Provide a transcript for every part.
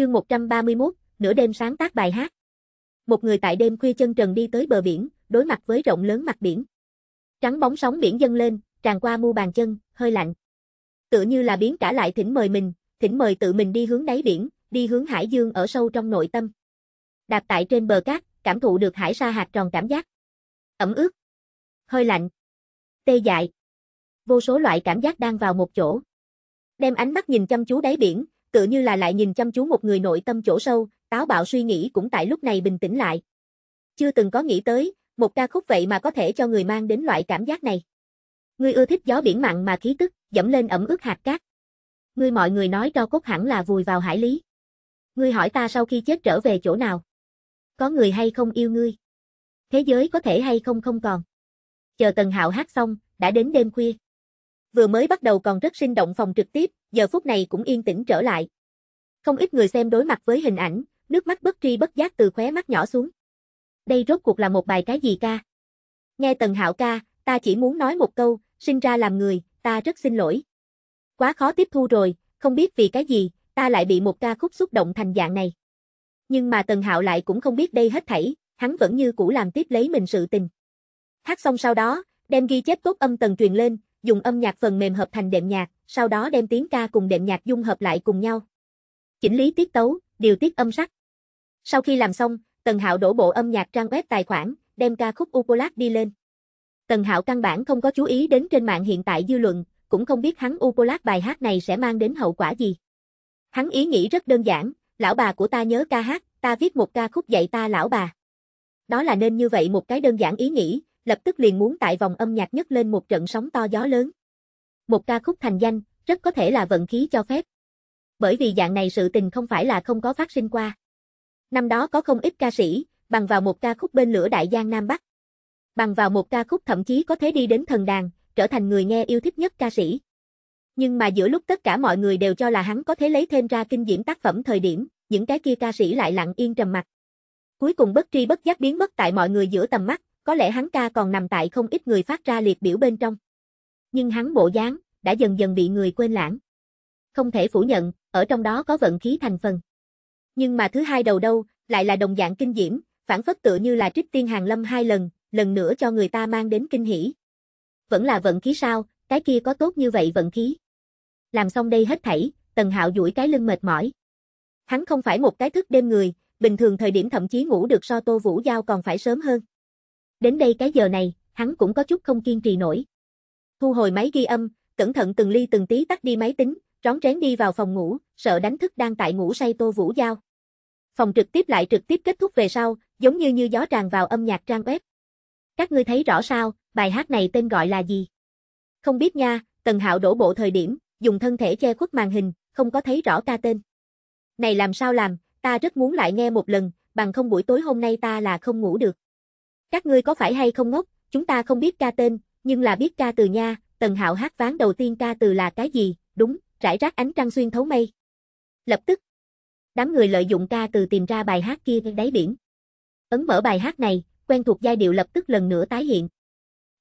Chương 131, nửa đêm sáng tác bài hát. Một người tại đêm khuya chân trần đi tới bờ biển, đối mặt với rộng lớn mặt biển. Trắng bóng sóng biển dâng lên, tràn qua mu bàn chân, hơi lạnh. Tựa như là biến cả lại thỉnh mời mình, thỉnh mời tự mình đi hướng đáy biển, đi hướng hải dương ở sâu trong nội tâm. Đạp tại trên bờ cát, cảm thụ được hải sa hạt tròn cảm giác. Ẩm ướt, hơi lạnh, tê dại. Vô số loại cảm giác đang vào một chỗ. Đem ánh mắt nhìn chăm chú đáy biển, tựa như là lại nhìn chăm chú một người nội tâm chỗ sâu, táo bạo suy nghĩ cũng tại lúc này bình tĩnh lại. Chưa từng có nghĩ tới, một ca khúc vậy mà có thể cho người mang đến loại cảm giác này. Ngươi ưa thích gió biển mặn mà khí tức, dẫm lên ẩm ướt hạt cát. Ngươi mọi người nói cho cốt hẳn là vùi vào hải lý. Ngươi hỏi ta sau khi chết trở về chỗ nào? Có người hay không yêu ngươi? Thế giới có thể hay không không còn? Chờ Tần Hạo hát xong, đã đến đêm khuya. Vừa mới bắt đầu còn rất sinh động phòng trực tiếp, giờ phút này cũng yên tĩnh trở lại. Không ít người xem đối mặt với hình ảnh, nước mắt bất tri bất giác từ khóe mắt nhỏ xuống. Đây rốt cuộc là một bài cái gì ca? Nghe Tần Hạo ca, ta chỉ muốn nói một câu, sinh ra làm người, ta rất xin lỗi. Quá khó tiếp thu rồi, không biết vì cái gì, ta lại bị một ca khúc xúc động thành dạng này. Nhưng mà Tần Hạo lại cũng không biết đây hết thảy, hắn vẫn như cũ làm tiếp lấy mình sự tình. Hát xong sau đó, đem ghi chép tốt âm tần truyền lên, dùng âm nhạc phần mềm hợp thành đệm nhạc, sau đó đem tiếng ca cùng đệm nhạc dung hợp lại cùng nhau. Chỉnh lý tiết tấu, điều tiết âm sắc. Sau khi làm xong, Tần Hạo đổ bộ âm nhạc trang web tài khoản, đem ca khúc Upolat đi lên. Tần Hạo căn bản không có chú ý đến trên mạng hiện tại dư luận, cũng không biết hắn Upolat bài hát này sẽ mang đến hậu quả gì. Hắn ý nghĩ rất đơn giản, lão bà của ta nhớ ca hát, ta viết một ca khúc dạy ta lão bà. Đó là nên như vậy một cái đơn giản ý nghĩ, lập tức liền muốn tại vòng âm nhạc nhất lên một trận sóng to gió lớn. Một ca khúc thành danh, rất có thể là vận khí cho phép. Bởi vì dạng này sự tình không phải là không có phát sinh qua. Năm đó có không ít ca sĩ, bằng vào một ca khúc bên lửa đại giang Nam Bắc. Bằng vào một ca khúc thậm chí có thể đi đến thần đàn, trở thành người nghe yêu thích nhất ca sĩ. Nhưng mà giữa lúc tất cả mọi người đều cho là hắn có thể lấy thêm ra kinh diễm tác phẩm thời điểm, những cái kia ca sĩ lại lặng yên trầm mặt. Cuối cùng bất tri bất giác biến mất tại mọi người giữa tầm mắt, có lẽ hắn ca còn nằm tại không ít người phát ra liệt biểu bên trong. Nhưng hắn bộ dáng, đã dần dần bị người quên lãng. Không thể phủ nhận, ở trong đó có vận khí thành phần. Nhưng mà thứ hai đầu đâu, lại là đồng dạng kinh diễm, phản phất tựa như là trích tiên hàng lâm hai lần, lần nữa cho người ta mang đến kinh hỉ. Vẫn là vận khí sao, cái kia có tốt như vậy vận khí. Làm xong đây hết thảy, Tần Hạo duỗi cái lưng mệt mỏi. Hắn không phải một cái thức đêm người, bình thường thời điểm thậm chí ngủ được so Tô Vũ Giao còn phải sớm hơn. Đến đây cái giờ này, hắn cũng có chút không kiên trì nổi. Thu hồi máy ghi âm, cẩn thận từng ly từng tí tắt đi máy tính, rón rén đi vào phòng ngủ, sợ đánh thức đang tại ngủ say Tô Vũ Giao. Phòng trực tiếp lại trực tiếp kết thúc về sau, giống như như gió tràn vào âm nhạc trang web. Các ngươi thấy rõ sao, bài hát này tên gọi là gì? Không biết nha, Tần Hạo đổ bộ thời điểm, dùng thân thể che khuất màn hình, không có thấy rõ ca tên. Này làm sao làm, ta rất muốn lại nghe một lần, bằng không buổi tối hôm nay ta là không ngủ được. Các ngươi có phải hay không ngốc, chúng ta không biết ca tên, nhưng là biết ca từ nha, Tần Hạo hát ván đầu tiên ca từ là cái gì, đúng, rải rác ánh trăng xuyên thấu mây. Lập tức, đám người lợi dụng ca từ tìm ra bài hát kia đáy biển. Ấn mở bài hát này, quen thuộc giai điệu lập tức lần nữa tái hiện.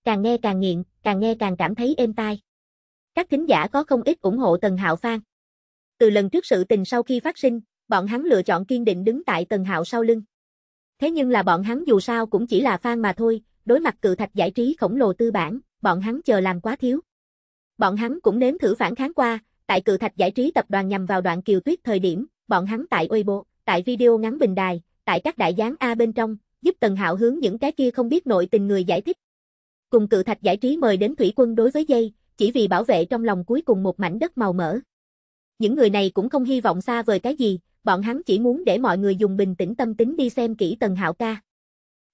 Càng nghe càng nghiện, càng nghe càng cảm thấy êm tai. Các thính giả có không ít ủng hộ Tần Hạo phan. Từ lần trước sự tình sau khi phát sinh, bọn hắn lựa chọn kiên định đứng tại Tần Hạo sau lưng. Thế nhưng là bọn hắn dù sao cũng chỉ là fan mà thôi, đối mặt cự thạch giải trí khổng lồ tư bản, bọn hắn chờ làm quá thiếu. Bọn hắn cũng nếm thử phản kháng qua, tại cự thạch giải trí tập đoàn nhằm vào đoạn kiều tuyết thời điểm, bọn hắn tại Weibo, tại video ngắn bình đài, tại các đại gián A bên trong, giúp Tần Hạo hướng những cái kia không biết nội tình người giải thích. Cùng cự thạch giải trí mời đến thủy quân đối với dây, chỉ vì bảo vệ trong lòng cuối cùng một mảnh đất màu mỡ. Những người này cũng không hy vọng xa vời cái gì, bọn hắn chỉ muốn để mọi người dùng bình tĩnh tâm tính đi xem kỹ Tần Hạo ca.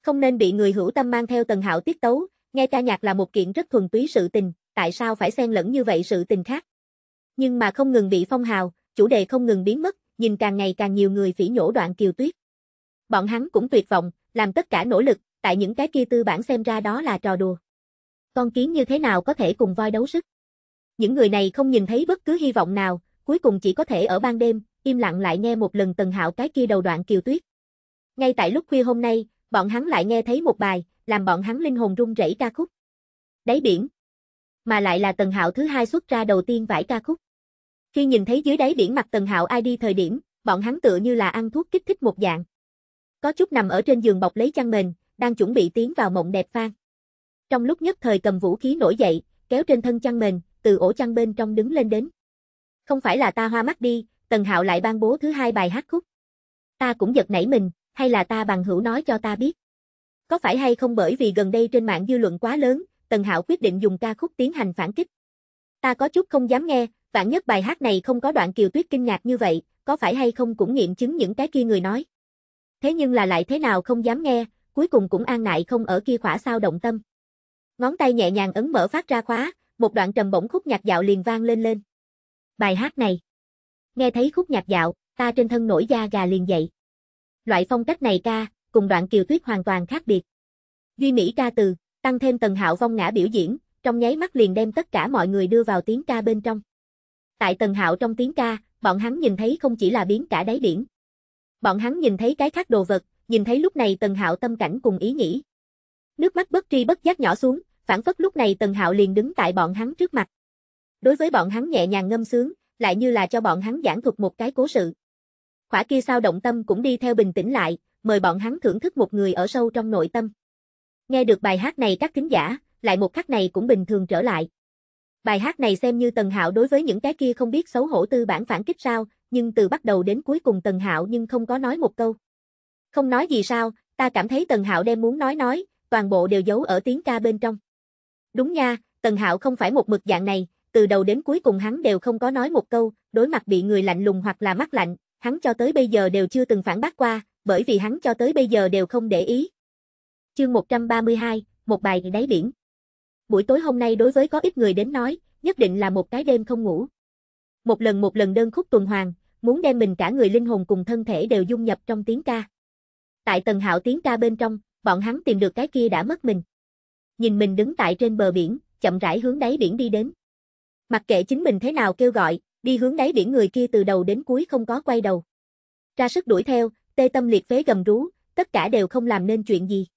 Không nên bị người hữu tâm mang theo Tần Hạo tiết tấu, nghe ca nhạc là một kiện rất thuần túy sự tình, tại sao phải xen lẫn như vậy sự tình khác. Nhưng mà không ngừng bị phong hào, chủ đề không ngừng biến mất, nhìn càng ngày càng nhiều người phỉ nhổ đoạn kiều tuyết. Bọn hắn cũng tuyệt vọng, làm tất cả nỗ lực, tại những cái kia tư bản xem ra đó là trò đùa. Con kiến như thế nào có thể cùng voi đấu sức? Những người này không nhìn thấy bất cứ hy vọng nào, cuối cùng chỉ có thể ở ban đêm, im lặng lại nghe một lần Tần Hạo cái kia đầu đoạn kiều tuyết. Ngay tại lúc khuya hôm nay, bọn hắn lại nghe thấy một bài, làm bọn hắn linh hồn rung rẩy ca khúc. Đáy biển. Mà lại là Tần Hạo thứ hai xuất ra đầu tiên vải ca khúc. Khi nhìn thấy dưới đáy biển mặt Tần Hạo ID thời điểm, bọn hắn tựa như là ăn thuốc kích thích một dạng. Có chút nằm ở trên giường bọc lấy chăn mền, đang chuẩn bị tiến vào mộng đẹp phan. Trong lúc nhất thời cầm vũ khí nổi dậy, kéo trên thân chăn mền, từ ổ chăn bên trong đứng lên đến. Không phải là ta hoa mắt đi, Tần Hạo lại ban bố thứ hai bài hát khúc. Ta cũng giật nảy mình, hay là ta bằng hữu nói cho ta biết. Có phải hay không bởi vì gần đây trên mạng dư luận quá lớn, Tần Hạo quyết định dùng ca khúc tiến hành phản kích. Ta có chút không dám nghe, vạn nhất bài hát này không có đoạn kiều tuyết kinh ngạc như vậy, có phải hay không cũng nghiệm chứng những cái kia người nói. Thế nhưng là lại thế nào không dám nghe, cuối cùng cũng an nại không ở kia khỏa sao động tâm. Ngón tay nhẹ nhàng ấn mở phát ra khóa, một đoạn trầm bổng khúc nhạc dạo liền vang lên lên. Bài hát này. Nghe thấy khúc nhạc dạo, ta trên thân nổi da gà liền dậy. Loại phong cách này ca, cùng đoạn kiều tuyết hoàn toàn khác biệt. Duy Mỹ ca từ, tăng thêm tần hạo vong ngã biểu diễn, trong nháy mắt liền đem tất cả mọi người đưa vào tiếng ca bên trong. Tại tần hạo trong tiếng ca, bọn hắn nhìn thấy không chỉ là biến cả đáy biển. Bọn hắn nhìn thấy cái khác đồ vật, nhìn thấy lúc này tần hạo tâm cảnh cùng ý nghĩ. Nước mắt bất tri bất giác nhỏ xuống, phản phất lúc này tần hạo liền đứng tại bọn hắn trước mặt. Đối với bọn hắn nhẹ nhàng ngâm sướng, lại như là cho bọn hắn giảng thuật một cái cố sự. Khỏa kia sao động tâm cũng đi theo bình tĩnh lại, mời bọn hắn thưởng thức một người ở sâu trong nội tâm. Nghe được bài hát này các kính giả, lại một khắc này cũng bình thường trở lại. Bài hát này xem như Tần Hạo đối với những cái kia không biết xấu hổ tư bản phản kích sao, nhưng từ bắt đầu đến cuối cùng Tần Hạo nhưng không có nói một câu. Không nói gì sao, ta cảm thấy Tần Hạo đem muốn nói nói, toàn bộ đều giấu ở tiếng ca bên trong. Đúng nha, Tần Hạo không phải một mực dạng này, từ đầu đến cuối cùng hắn đều không có nói một câu, đối mặt bị người lạnh lùng hoặc là mắt lạnh, hắn cho tới bây giờ đều chưa từng phản bác qua, bởi vì hắn cho tới bây giờ đều không để ý. Chương 132, một bài đáy biển. Buổi tối hôm nay đối với có ít người đến nói, nhất định là một cái đêm không ngủ. Một lần một lần đơn khúc tuần hoàn, muốn đem mình cả người linh hồn cùng thân thể đều dung nhập trong tiếng ca. Tại tầng hạo tiếng ca bên trong, bọn hắn tìm được cái kia đã mất mình. Nhìn mình đứng tại trên bờ biển, chậm rãi hướng đáy biển đi đến. Mặc kệ chính mình thế nào kêu gọi, đi hướng đáy biển người kia từ đầu đến cuối không có quay đầu. Ra sức đuổi theo, tê tâm liệt phế gầm rú, tất cả đều không làm nên chuyện gì.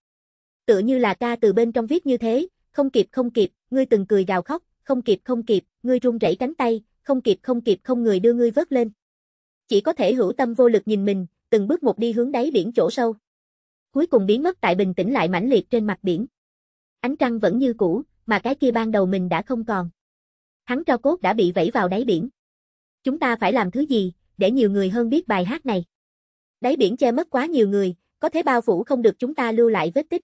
Tựa như là ca từ bên trong viết như thế, không kịp không kịp, ngươi từng cười gào khóc, không kịp không kịp, ngươi run rẩy cánh tay, không kịp không kịp không người đưa ngươi vớt lên. Chỉ có thể hữu tâm vô lực nhìn mình, từng bước một đi hướng đáy biển chỗ sâu. Cuối cùng biến mất tại bình tĩnh lại mãnh liệt trên mặt biển. Ánh trăng vẫn như cũ, mà cái kia ban đầu mình đã không còn. Hắn tro cốt đã bị vẫy vào đáy biển. Chúng ta phải làm thứ gì, để nhiều người hơn biết bài hát này. Đáy biển che mất quá nhiều người, có thể bao phủ không được chúng ta lưu lại vết tích.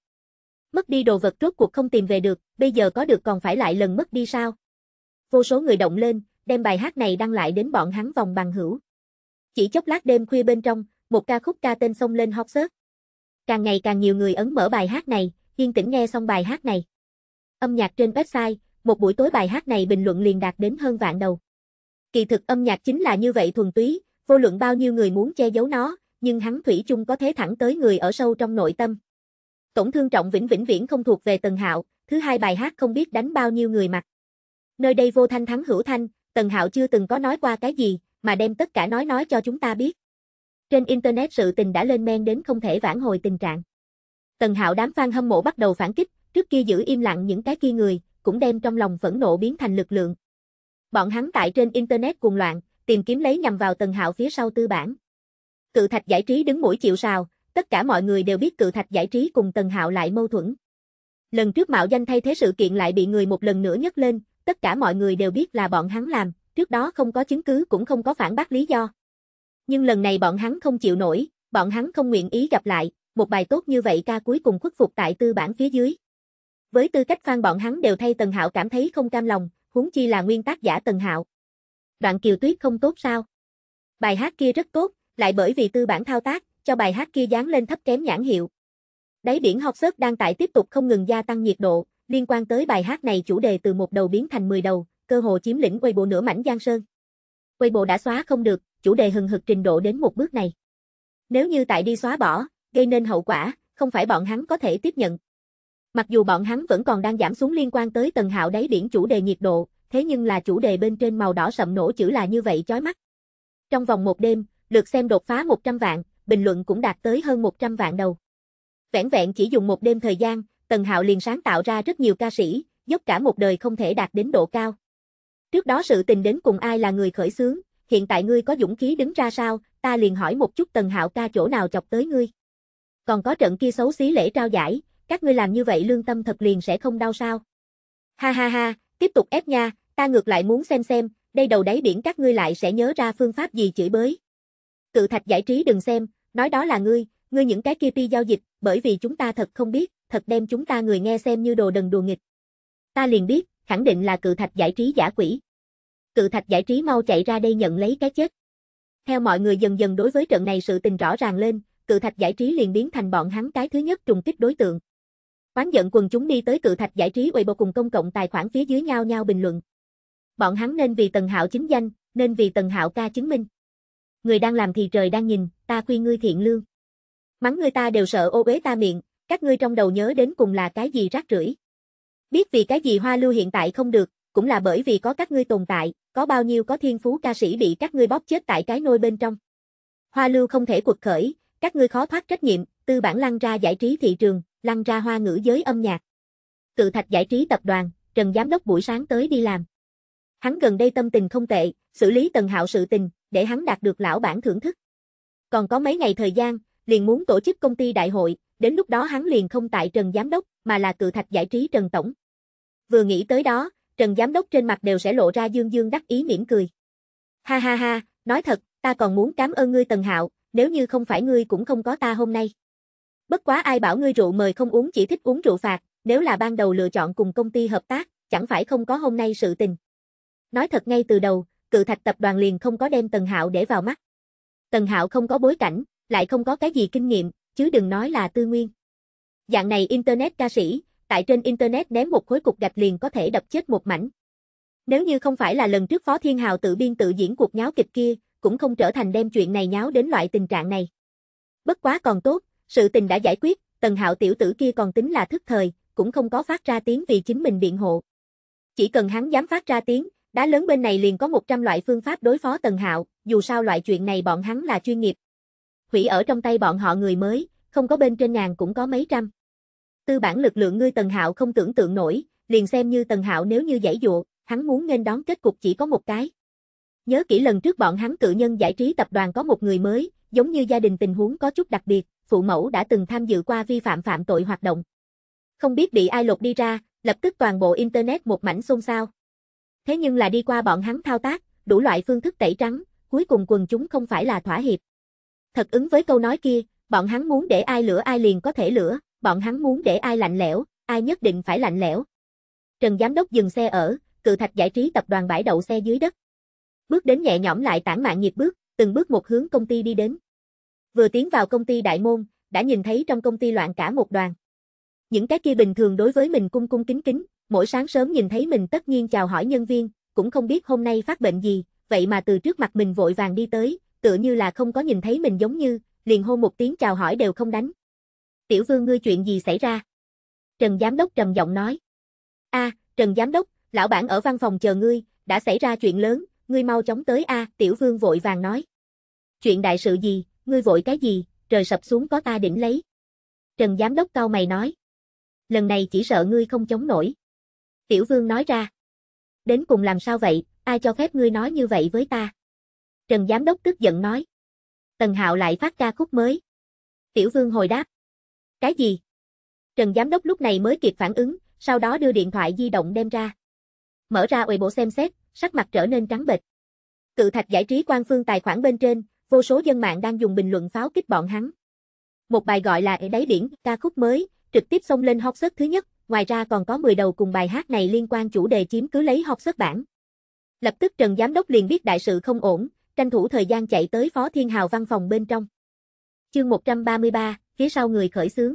Mất đi đồ vật rốt cuộc không tìm về được, bây giờ có được còn phải lại lần mất đi sao? Vô số người động lên, đem bài hát này đăng lại đến bọn hắn vòng bằng hữu. Chỉ chốc lát đêm khuya bên trong, một ca khúc ca tên sông lên hot search. Càng ngày càng nhiều người ấn mở bài hát này, yên tĩnh nghe xong bài hát này. Âm nhạc trên website, một buổi tối bài hát này bình luận liền đạt đến hơn vạn đầu. Kỳ thực âm nhạc chính là như vậy thuần túy, vô luận bao nhiêu người muốn che giấu nó, nhưng hắn thủy chung có thế thẳng tới người ở sâu trong nội tâm. Tổn thương trọng vĩnh vĩnh viễn không thuộc về Tần Hạo, thứ hai bài hát không biết đánh bao nhiêu người mặt. Nơi đây vô thanh thắng hữu thanh, Tần Hạo chưa từng có nói qua cái gì, mà đem tất cả nói nói cho chúng ta biết. Trên internet sự tình đã lên men đến không thể vãn hồi tình trạng. Tần Hạo đám fan hâm mộ bắt đầu phản kích, trước kia giữ im lặng những cái kia người, cũng đem trong lòng phẫn nộ biến thành lực lượng. Bọn hắn tại trên internet cuồng loạn, tìm kiếm lấy nhằm vào Tần Hạo phía sau tư bản. Cự Thạch giải trí đứng mũi chịu sào, tất cả mọi người đều biết Cự Thạch giải trí cùng Tần Hạo lại mâu thuẫn. Lần trước mạo danh thay thế sự kiện lại bị người một lần nữa nhấc lên, tất cả mọi người đều biết là bọn hắn làm, trước đó không có chứng cứ cũng không có phản bác lý do. Nhưng lần này bọn hắn không chịu nổi, bọn hắn không nguyện ý gặp lại, một bài tốt như vậy ca cuối cùng khuất phục tại tư bản phía dưới. Với tư cách fan bọn hắn đều thay Tần Hạo cảm thấy không cam lòng, huống chi là nguyên tác giả Tần Hạo. Đoạn Kiều Tuyết không tốt sao? Bài hát kia rất tốt, lại bởi vì tư bản thao tác, cho bài hát kia dán lên thấp kém nhãn hiệu. Đáy biển học sớt đang tại tiếp tục không ngừng gia tăng nhiệt độ, liên quan tới bài hát này chủ đề từ một đầu biến thành 10 đầu, cơ hồ chiếm lĩnh Weibo nửa mảnh Giang Sơn. Weibo đã xóa không được, chủ đề hừng hực trình độ đến một bước này. Nếu như tại đi xóa bỏ, gây nên hậu quả, không phải bọn hắn có thể tiếp nhận. Mặc dù bọn hắn vẫn còn đang giảm xuống liên quan tới tầng hạo đáy biển chủ đề nhiệt độ, thế nhưng là chủ đề bên trên màu đỏ sậm nổ chữ là như vậy chói mắt. Trong vòng một đêm, lượt xem đột phá 100 vạn, bình luận cũng đạt tới hơn 100 vạn đầu. Vẹn vẹn chỉ dùng một đêm thời gian, Tần Hạo liền sáng tạo ra rất nhiều ca sĩ, dốc cả một đời không thể đạt đến độ cao. Trước đó sự tình đến cùng ai là người khởi xướng, hiện tại ngươi có dũng khí đứng ra sao, ta liền hỏi một chút Tần Hạo ca chỗ nào chọc tới ngươi. Còn có trận kia xấu xí lễ trao giải, các ngươi làm như vậy lương tâm thật liền sẽ không đau sao. Ha ha ha, tiếp tục ép nha, ta ngược lại muốn xem xem, đây đầu đáy biển các ngươi lại sẽ nhớ ra phương pháp gì chửi bới. Cự thạch giải trí đừng xem, nói đó là ngươi, ngươi những cái kia pi giao dịch, bởi vì chúng ta thật không biết, thật đem chúng ta người nghe xem như đồ đần đùa nghịch. Ta liền biết, khẳng định là cự thạch giải trí giả quỷ. Cự thạch giải trí mau chạy ra đây nhận lấy cái chết. Theo mọi người dần dần đối với trận này sự tình rõ ràng lên, cự thạch giải trí liền biến thành bọn hắn cái thứ nhất trùng kích đối tượng. Quán giận quần chúng đi tới cự thạch giải trí Weibo cùng công cộng tài khoản phía dưới nhau nhau bình luận. Bọn hắn nên vì Tần Hạo chính danh, nên vì Tần Hạo ca chứng minh. Người đang làm thì trời đang nhìn, ta khuyên ngươi thiện lương. Mắng ngươi ta đều sợ ô uế ta miệng, các ngươi trong đầu nhớ đến cùng là cái gì rác rưởi. Biết vì cái gì hoa lưu hiện tại không được, cũng là bởi vì có các ngươi tồn tại, có bao nhiêu có thiên phú ca sĩ bị các ngươi bóp chết tại cái nôi bên trong. Hoa lưu không thể quật khởi, các ngươi khó thoát trách nhiệm, tư bản lăn ra giải trí thị trường, lăn ra hoa ngữ giới âm nhạc. Cự thạch giải trí tập đoàn, Trần Giám đốc buổi sáng tới đi làm. Hắn gần đây tâm tình không tệ, xử lý tần hạo sự tình, để hắn đạt được lão bản thưởng thức. Còn có mấy ngày thời gian, liền muốn tổ chức công ty đại hội, đến lúc đó hắn liền không tại Trần Giám đốc, mà là cự thạch giải trí Trần Tổng. Vừa nghĩ tới đó, Trần Giám đốc trên mặt đều sẽ lộ ra dương dương đắc ý mỉm cười. Ha ha ha, nói thật, ta còn muốn cảm ơn ngươi Tần Hạo, nếu như không phải ngươi cũng không có ta hôm nay. Bất quá ai bảo ngươi rượu mời không uống chỉ thích uống rượu phạt, nếu là ban đầu lựa chọn cùng công ty hợp tác, chẳng phải không có hôm nay sự tình. Nói thật ngay từ đầu, cự thạch tập đoàn liền không có đem Tần Hạo để vào mắt. Tần Hạo không có bối cảnh, lại không có cái gì kinh nghiệm, chứ đừng nói là tư nguyên. Dạng này Internet ca sĩ, tại trên Internet ném một khối cục gạch liền có thể đập chết một mảnh. Nếu như không phải là lần trước Phó Thiên Hào tự biên tự diễn cuộc nháo kịch kia, cũng không trở thành đem chuyện này nháo đến loại tình trạng này. Bất quá còn tốt, sự tình đã giải quyết, tần hạo tiểu tử kia còn tính là thức thời, cũng không có phát ra tiếng vì chính mình biện hộ. Chỉ cần hắn dám phát ra tiếng, đá lớn bên này liền có 100 loại phương pháp đối phó tần hạo, dù sao loại chuyện này bọn hắn là chuyên nghiệp. Hủy ở trong tay bọn họ người mới, không có bên trên ngàn cũng có mấy trăm. Tư bản lực lượng ngươi tần hạo không tưởng tượng nổi, liền xem như tần hạo nếu như giải dụ, hắn muốn nên đón kết cục chỉ có một cái. Nhớ kỹ lần trước bọn hắn cự nhân giải trí tập đoàn có một người mới, giống như gia đình tình huống có chút đặc biệt, phụ mẫu đã từng tham dự qua vi phạm phạm tội hoạt động. Không biết bị ai lột đi ra, lập tức toàn bộ Internet một mảnh xôn xao. Thế nhưng là đi qua bọn hắn thao tác, đủ loại phương thức tẩy trắng, cuối cùng quần chúng không phải là thỏa hiệp. Thật ứng với câu nói kia, bọn hắn muốn để ai lửa ai liền có thể lửa, bọn hắn muốn để ai lạnh lẽo, ai nhất định phải lạnh lẽo. Trần Giám đốc dừng xe ở, cự thạch giải trí tập đoàn bãi đậu xe dưới đất. Bước đến nhẹ nhõm lại tản mạn nhịp bước, từng bước một hướng công ty đi đến. Vừa tiến vào công ty đại môn, đã nhìn thấy trong công ty loạn cả một đoàn. Những cái kia bình thường đối với mình cung cung kính kính, mỗi sáng sớm nhìn thấy mình tất nhiên chào hỏi nhân viên, cũng không biết hôm nay phát bệnh gì, vậy mà từ trước mặt mình vội vàng đi tới, tựa như là không có nhìn thấy mình giống như, liền hôn một tiếng chào hỏi đều không đánh. Tiểu vương ngươi chuyện gì xảy ra? Trần Giám Đốc trầm giọng nói. a Trần Giám Đốc, lão bản ở văn phòng chờ ngươi, đã xảy ra chuyện lớn, ngươi mau chóng tới a Tiểu vương vội vàng nói. Chuyện đại sự gì, ngươi vội cái gì, trời sập xuống có ta đỉnh lấy. Trần Giám Đốc cao mày nói. Lần này chỉ sợ ngươi không chống nổi. Tiểu Vương nói ra. Đến cùng làm sao vậy, ai cho phép ngươi nói như vậy với ta? Trần Giám Đốc tức giận nói. Tần Hạo lại phát ca khúc mới. Tiểu Vương hồi đáp. Cái gì? Trần Giám Đốc lúc này mới kịp phản ứng, sau đó đưa điện thoại di động đem ra. Mở ra bộ xem xét, sắc mặt trở nên trắng bệch. Cự thạch giải trí quan phương tài khoản bên trên, vô số dân mạng đang dùng bình luận pháo kích bọn hắn. Một bài gọi là Ở đáy biển, ca khúc mới, trực tiếp xông lên hot search thứ nhất, ngoài ra còn có 10 đầu cùng bài hát này liên quan chủ đề chiếm cứ lấy hot search bản. Lập tức Trần Giám đốc liền biết đại sự không ổn, tranh thủ thời gian chạy tới Phó Thiên Hào văn phòng bên trong. Chương 133, phía sau người khởi xướng.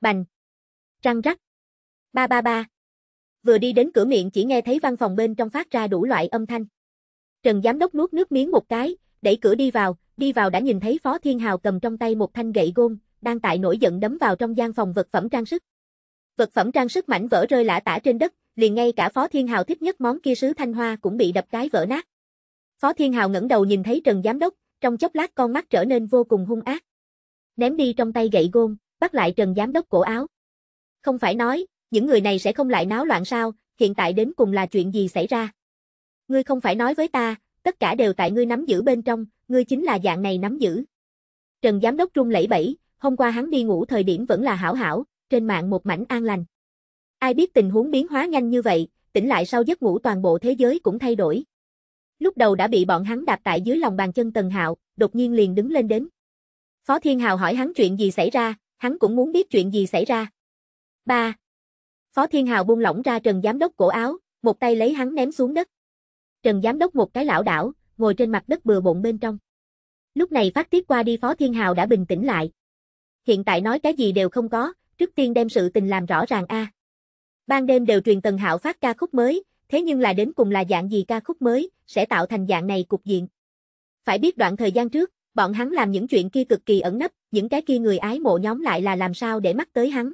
Bành. Trăng rắc. Ba ba ba. Vừa đi đến cửa miệng chỉ nghe thấy văn phòng bên trong phát ra đủ loại âm thanh. Trần Giám đốc nuốt nước miếng một cái, đẩy cửa đi vào, đi vào đã nhìn thấy Phó Thiên Hào cầm trong tay một thanh gậy gôn, đang tại nổi giận đấm vào trong gian phòng vật phẩm trang sức. Vật phẩm trang sức mảnh vỡ rơi lả tả trên đất, liền ngay cả Phó Thiên Hào thích nhất món kia sứ thanh hoa cũng bị đập cái vỡ nát. Phó Thiên Hào ngẩng đầu nhìn thấy Trần Giám Đốc, trong chốc lát con mắt trở nên vô cùng hung ác. Ném đi trong tay gậy gôn, bắt lại Trần Giám Đốc cổ áo. Không phải nói, những người này sẽ không lại náo loạn sao, hiện tại đến cùng là chuyện gì xảy ra? Ngươi không phải nói với ta, tất cả đều tại ngươi nắm giữ bên trong, ngươi chính là dạng này nắm giữ. Trần Giám đốc run lẩy bẩy, hôm qua hắn đi ngủ thời điểm vẫn là hảo hảo, trên mạng một mảnh an lành. Ai biết tình huống biến hóa nhanh như vậy, tỉnh lại sau giấc ngủ toàn bộ thế giới cũng thay đổi. Lúc đầu đã bị bọn hắn đạp tại dưới lòng bàn chân Tần Hạo, đột nhiên liền đứng lên đến. Phó Thiên Hào hỏi hắn chuyện gì xảy ra, hắn cũng muốn biết chuyện gì xảy ra. 3. Phó Thiên Hào buông lỏng ra Trần Giám đốc cổ áo, một tay lấy hắn ném xuống đất. Trần Giám đốc một cái lão đảo, ngồi trên mặt đất bừa bộn bên trong. Lúc này phát tiết qua đi Phó Thiên Hào đã bình tĩnh lại. Hiện tại nói cái gì đều không có, trước tiên đem sự tình làm rõ ràng a. Ban đêm đều truyền Tần Hạo phát ca khúc mới, thế nhưng là đến cùng là dạng gì ca khúc mới, sẽ tạo thành dạng này cục diện. Phải biết đoạn thời gian trước, bọn hắn làm những chuyện kia cực kỳ ẩn nấp, những cái kia người ái mộ nhóm lại là làm sao để mắt tới hắn.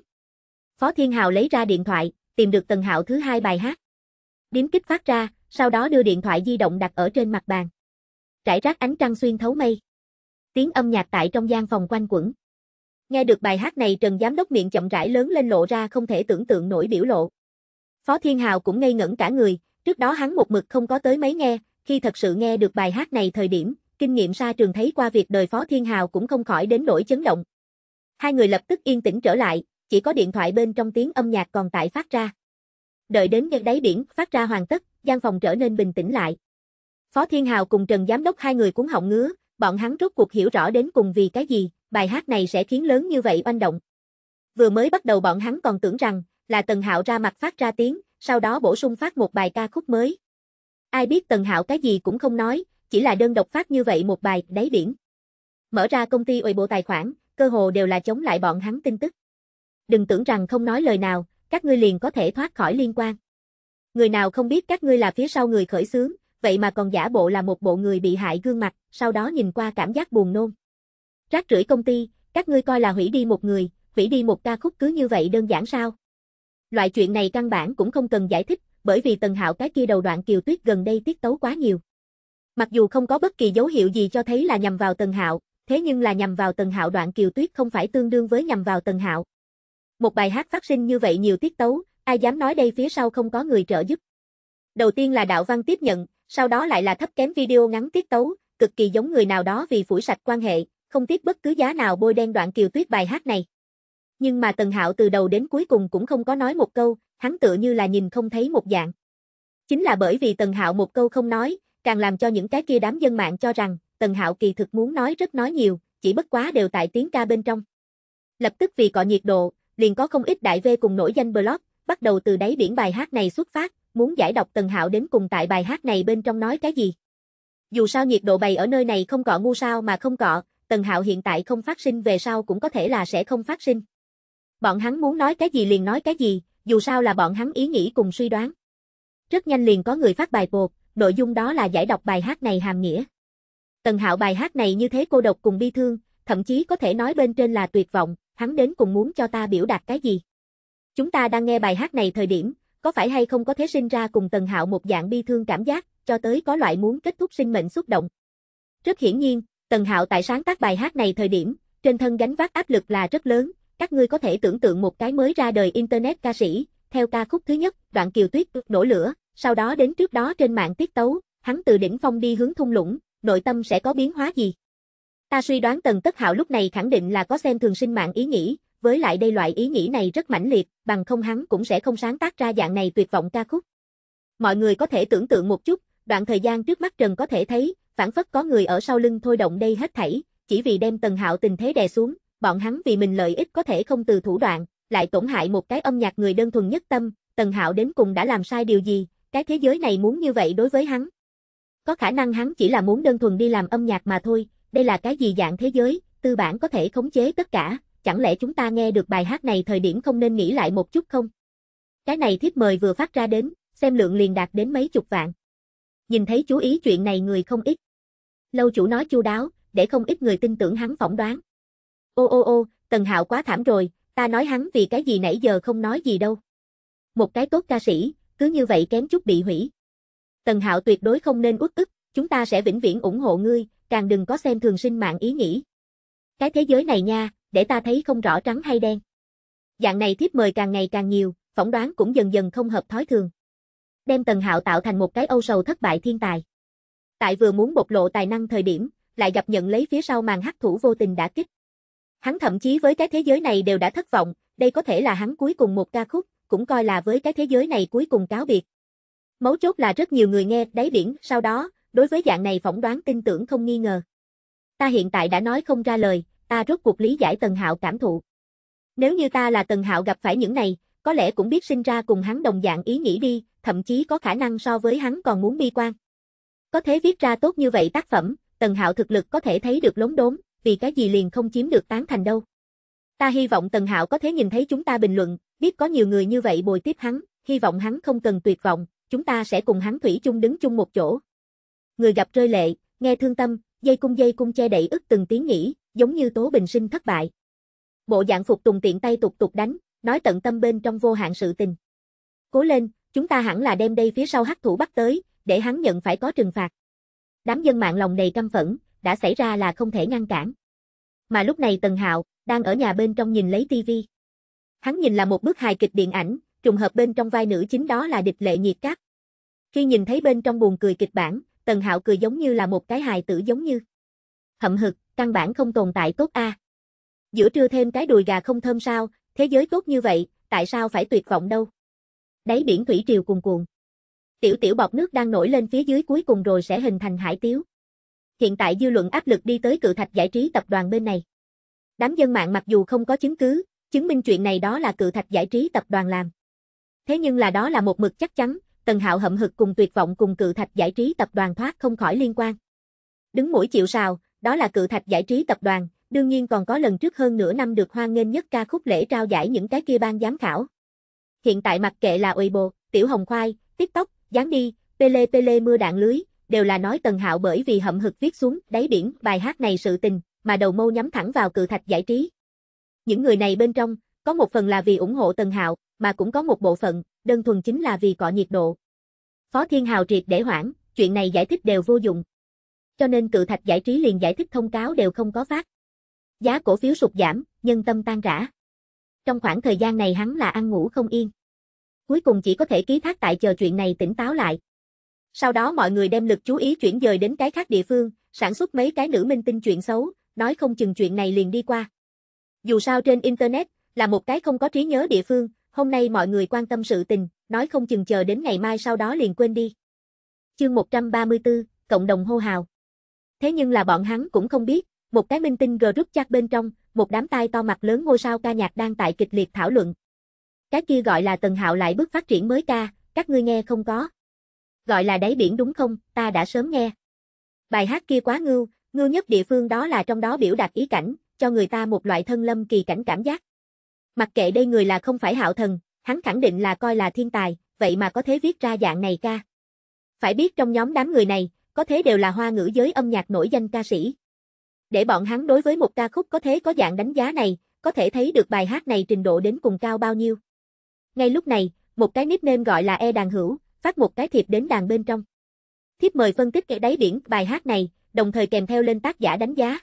Phó Thiên Hào lấy ra điện thoại, tìm được Tần Hạo thứ hai bài hát. Điếm kích phát ra, sau đó đưa điện thoại di động đặt ở trên mặt bàn. Trải rác ánh trăng xuyên thấu mây. Tiếng âm nhạc tại trong gian phòng quanh quẩn. Nghe được bài hát này Trần Giám đốc miệng chậm rãi lớn lên lộ ra không thể tưởng tượng nổi biểu lộ. Phó Thiên Hào cũng ngây ngẩn cả người, trước đó hắn một mực không có tới mấy nghe, khi thật sự nghe được bài hát này thời điểm, kinh nghiệm xa trường thấy qua việc đời Phó Thiên Hào cũng không khỏi đến nỗi chấn động. Hai người lập tức yên tĩnh trở lại, chỉ có điện thoại bên trong tiếng âm nhạc còn tại phát ra. Đợi đến ngay đáy biển phát ra hoàn tất, gian phòng trở nên bình tĩnh lại. Phó Thiên Hào cùng Trần Giám đốc hai người cuốn họng ngứa, bọn hắn rốt cuộc hiểu rõ đến cùng vì cái gì, bài hát này sẽ khiến lớn như vậy oanh động. Vừa mới bắt đầu bọn hắn còn tưởng rằng, là Tần Hạo ra mặt phát ra tiếng, sau đó bổ sung phát một bài ca khúc mới. Ai biết Tần Hạo cái gì cũng không nói, chỉ là đơn độc phát như vậy một bài, đáy biển. Mở ra công ty ủy bộ tài khoản, cơ hồ đều là chống lại bọn hắn tin tức. Đừng tưởng rằng không nói lời nào, các ngươi liền có thể thoát khỏi liên quan. Người nào không biết các ngươi là phía sau người khởi xướng, vậy mà còn giả bộ là một bộ người bị hại gương mặt, sau đó nhìn qua cảm giác buồn nôn. Rác rưởi công ty, các ngươi coi là hủy đi một người, hủy đi một ca khúc cứ như vậy đơn giản sao? Loại chuyện này căn bản cũng không cần giải thích, bởi vì Tần Hạo cái kia đầu đoạn Kiều Tuyết gần đây tiết tấu quá nhiều. Mặc dù không có bất kỳ dấu hiệu gì cho thấy là nhằm vào Tần Hạo, thế nhưng là nhằm vào Tần Hạo đoạn Kiều Tuyết không phải tương đương với nhằm vào Tần Hạo. Một bài hát phát sinh như vậy nhiều tiết tấu, ai dám nói đây phía sau không có người trợ giúp. Đầu tiên là đạo văn tiếp nhận, sau đó lại là thấp kém video ngắn tiết tấu, cực kỳ giống người nào đó vì phủi sạch quan hệ, không tiếc bất cứ giá nào bôi đen đoạn Kiều Tuyết bài hát này. Nhưng mà Tần Hạo từ đầu đến cuối cùng cũng không có nói một câu, hắn tựa như là nhìn không thấy một dạng. Chính là bởi vì Tần Hạo một câu không nói, càng làm cho những cái kia đám dân mạng cho rằng, Tần Hạo kỳ thực muốn nói rất nói nhiều, chỉ bất quá đều tại tiếng ca bên trong. Lập tức vì cọ nhiệt độ, liền có không ít đại V cùng nổi danh blog, bắt đầu từ đáy biển bài hát này xuất phát, muốn giải đọc Tần Hạo đến cùng tại bài hát này bên trong nói cái gì. Dù sao nhiệt độ bày ở nơi này không cọ ngu sao mà không cọ, Tần Hạo hiện tại không phát sinh về sau cũng có thể là sẽ không phát sinh. Bọn hắn muốn nói cái gì liền nói cái gì, dù sao là bọn hắn ý nghĩ cùng suy đoán. Rất nhanh liền có người phát bài bột, nội dung đó là giải đọc bài hát này hàm nghĩa. Tần Hạo bài hát này như thế cô độc cùng bi thương, thậm chí có thể nói bên trên là tuyệt vọng, hắn đến cùng muốn cho ta biểu đạt cái gì. Chúng ta đang nghe bài hát này thời điểm, có phải hay không có thế sinh ra cùng Tần Hạo một dạng bi thương cảm giác, cho tới có loại muốn kết thúc sinh mệnh xúc động. Rất hiển nhiên, Tần Hạo tại sáng tác bài hát này thời điểm, trên thân gánh vác áp lực là rất lớn, các ngươi có thể tưởng tượng một cái mới ra đời internet ca sĩ, theo ca khúc thứ nhất, đoạn Kiều Tuyết nổ lửa, sau đó đến trước đó trên mạng tiết tấu, hắn từ đỉnh phong đi hướng thung lũng, nội tâm sẽ có biến hóa gì? Ta suy đoán Tần Tất Hạo lúc này khẳng định là có xem thường sinh mạng ý nghĩ, với lại đây loại ý nghĩ này rất mãnh liệt, bằng không hắn cũng sẽ không sáng tác ra dạng này tuyệt vọng ca khúc. Mọi người có thể tưởng tượng một chút, đoạn thời gian trước mắt Trần có thể thấy, phản phất có người ở sau lưng thôi động đây hết thảy, chỉ vì đem Tần Hạo tình thế đè xuống, bọn hắn vì mình lợi ích có thể không từ thủ đoạn, lại tổn hại một cái âm nhạc người đơn thuần nhất tâm, Tần Hạo đến cùng đã làm sai điều gì, cái thế giới này muốn như vậy đối với hắn. Có khả năng hắn chỉ là muốn đơn thuần đi làm âm nhạc mà thôi, đây là cái gì dạng thế giới, tư bản có thể khống chế tất cả, chẳng lẽ chúng ta nghe được bài hát này thời điểm không nên nghĩ lại một chút không? Cái này thiếp mời vừa phát ra đến, xem lượng liền đạt đến mấy chục vạn. Nhìn thấy chú ý chuyện này người không ít. Lâu chủ nói chu đáo, để không ít người tin tưởng hắn phỏng đoán. Ô ô ô, Tần Hạo quá thảm rồi, ta nói hắn vì cái gì nãy giờ không nói gì đâu. Một cái tốt ca sĩ, cứ như vậy kém chút bị hủy. Tần Hạo tuyệt đối không nên uất ức, chúng ta sẽ vĩnh viễn ủng hộ ngươi, càng đừng có xem thường sinh mạng ý nghĩ. Cái thế giới này nha, để ta thấy không rõ trắng hay đen. Dạng này thiếp mời càng ngày càng nhiều, phỏng đoán cũng dần dần không hợp thói thường. Đem Tần Hạo tạo thành một cái âu sầu thất bại thiên tài. Tại vừa muốn bộc lộ tài năng thời điểm, lại gặp nhận lấy phía sau màn hắc thủ vô tình đã kích. Hắn thậm chí với cái thế giới này đều đã thất vọng, đây có thể là hắn cuối cùng một ca khúc, cũng coi là với cái thế giới này cuối cùng cáo biệt. Mấu chốt là rất nhiều người nghe đáy biển, sau đó, đối với dạng này phỏng đoán tin tưởng không nghi ngờ. Ta hiện tại đã nói không ra lời, ta rốt cuộc lý giải Tần Hạo cảm thụ. Nếu như ta là Tần Hạo gặp phải những này, có lẽ cũng biết sinh ra cùng hắn đồng dạng ý nghĩ đi, thậm chí có khả năng so với hắn còn muốn bi quan. Có thể viết ra tốt như vậy tác phẩm, Tần Hạo thực lực có thể thấy được lống đốn, vì cái gì liền không chiếm được tán thành đâu. Ta hy vọng Tần Hạo có thể nhìn thấy chúng ta bình luận, biết có nhiều người như vậy bồi tiếp hắn, hy vọng hắn không cần tuyệt vọng, chúng ta sẽ cùng hắn thủy chung đứng chung một chỗ. Người gặp rơi lệ, nghe thương tâm, dây cung dây cung che đậy ức từng tiếng nghĩ, giống như Tố Bình Sinh thất bại. Bộ dạng phục tùng tiện tay tục tục đánh, nói tận tâm bên trong vô hạn sự tình. Cố lên, chúng ta hẳn là đem đây phía sau hắc thủ bắt tới, để hắn nhận phải có trừng phạt. Đám dân mạng lòng đầy căm phẫn, đã xảy ra là không thể ngăn cản. Mà lúc này Tần Hạo, đang ở nhà bên trong nhìn lấy tivi. Hắn nhìn là một bức hài kịch điện ảnh, trùng hợp bên trong vai nữ chính đó là địch lệ nhiệt cát. Khi nhìn thấy bên trong buồn cười kịch bản, Tần Hạo cười giống như là một cái hài tử giống như. Hậm hực, căn bản không tồn tại tốt a. Giữa trưa thêm cái đùi gà không thơm sao, thế giới tốt như vậy, tại sao phải tuyệt vọng đâu? Đáy biển thủy triều cuồn cuộn. Tiểu tiểu bọt nước đang nổi lên phía dưới cuối cùng rồi sẽ hình thành hải tiếu. Hiện tại dư luận áp lực đi tới cự thạch giải trí tập đoàn bên này. Đám dân mạng mặc dù không có chứng cứ, chứng minh chuyện này đó là cự thạch giải trí tập đoàn làm. Thế nhưng là đó là một mực chắc chắn, Tần Hạo hậm hực cùng tuyệt vọng cùng cự thạch giải trí tập đoàn thoát không khỏi liên quan. Đứng mũi chịu sào, đó là cự thạch giải trí tập đoàn, đương nhiên còn có lần trước hơn nửa năm được hoan nghênh nhất ca khúc lễ trao giải những cái kia ban giám khảo. Hiện tại mặc kệ là Weibo, Tiểu Hồng Khoai, TikTok, Gián đi, Pele Pele mưa đạn lưới, đều là nói Tần Hạo bởi vì hậm hực viết xuống đáy biển bài hát này sự tình, mà đầu mâu nhắm thẳng vào cự thạch giải trí. Những người này bên trong, có một phần là vì ủng hộ Tần Hạo, mà cũng có một bộ phận, đơn thuần chính là vì cọ nhiệt độ. Phó Thiên Hào triệt để hoãn, chuyện này giải thích đều vô dụng. Cho nên cự thạch giải trí liền giải thích thông cáo đều không có phát. Giá cổ phiếu sụt giảm, nhân tâm tan rã. Trong khoảng thời gian này hắn là ăn ngủ không yên. Cuối cùng chỉ có thể ký thác tại chờ chuyện này tỉnh táo lại. Sau đó mọi người đem lực chú ý chuyển dời đến cái khác địa phương, sản xuất mấy cái nữ minh tinh chuyện xấu, nói không chừng chuyện này liền đi qua. Dù sao trên Internet, là một cái không có trí nhớ địa phương, hôm nay mọi người quan tâm sự tình, nói không chừng chờ đến ngày mai sau đó liền quên đi. Chương 134, Cộng đồng hô hào. Thế nhưng là bọn hắn cũng không biết, một cái minh tinh group chat bên trong, một đám tai to mặt lớn ngôi sao ca nhạc đang tại kịch liệt thảo luận. Cái kia gọi là Tần Hạo lại bước phát triển mới ca, các ngươi nghe không có. Gọi là đáy biển đúng không, ta đã sớm nghe. Bài hát kia quá ngưu, ngưu nhất địa phương đó là trong đó biểu đạt ý cảnh, cho người ta một loại thân lâm kỳ cảnh cảm giác. Mặc kệ đây người là không phải hạo thần, hắn khẳng định là coi là thiên tài, vậy mà có thể viết ra dạng này ca. Phải biết trong nhóm đám người này, có thế đều là hoa ngữ giới âm nhạc nổi danh ca sĩ. Để bọn hắn đối với một ca khúc có thế có dạng đánh giá này, có thể thấy được bài hát này trình độ đến cùng cao bao nhiêu. Ngay lúc này, một cái nickname gọi là E đàn hữu, phát một cái thiệp đến đàn bên trong. Thiếp mời phân tích kẻ đáy biển bài hát này, đồng thời kèm theo lên tác giả đánh giá.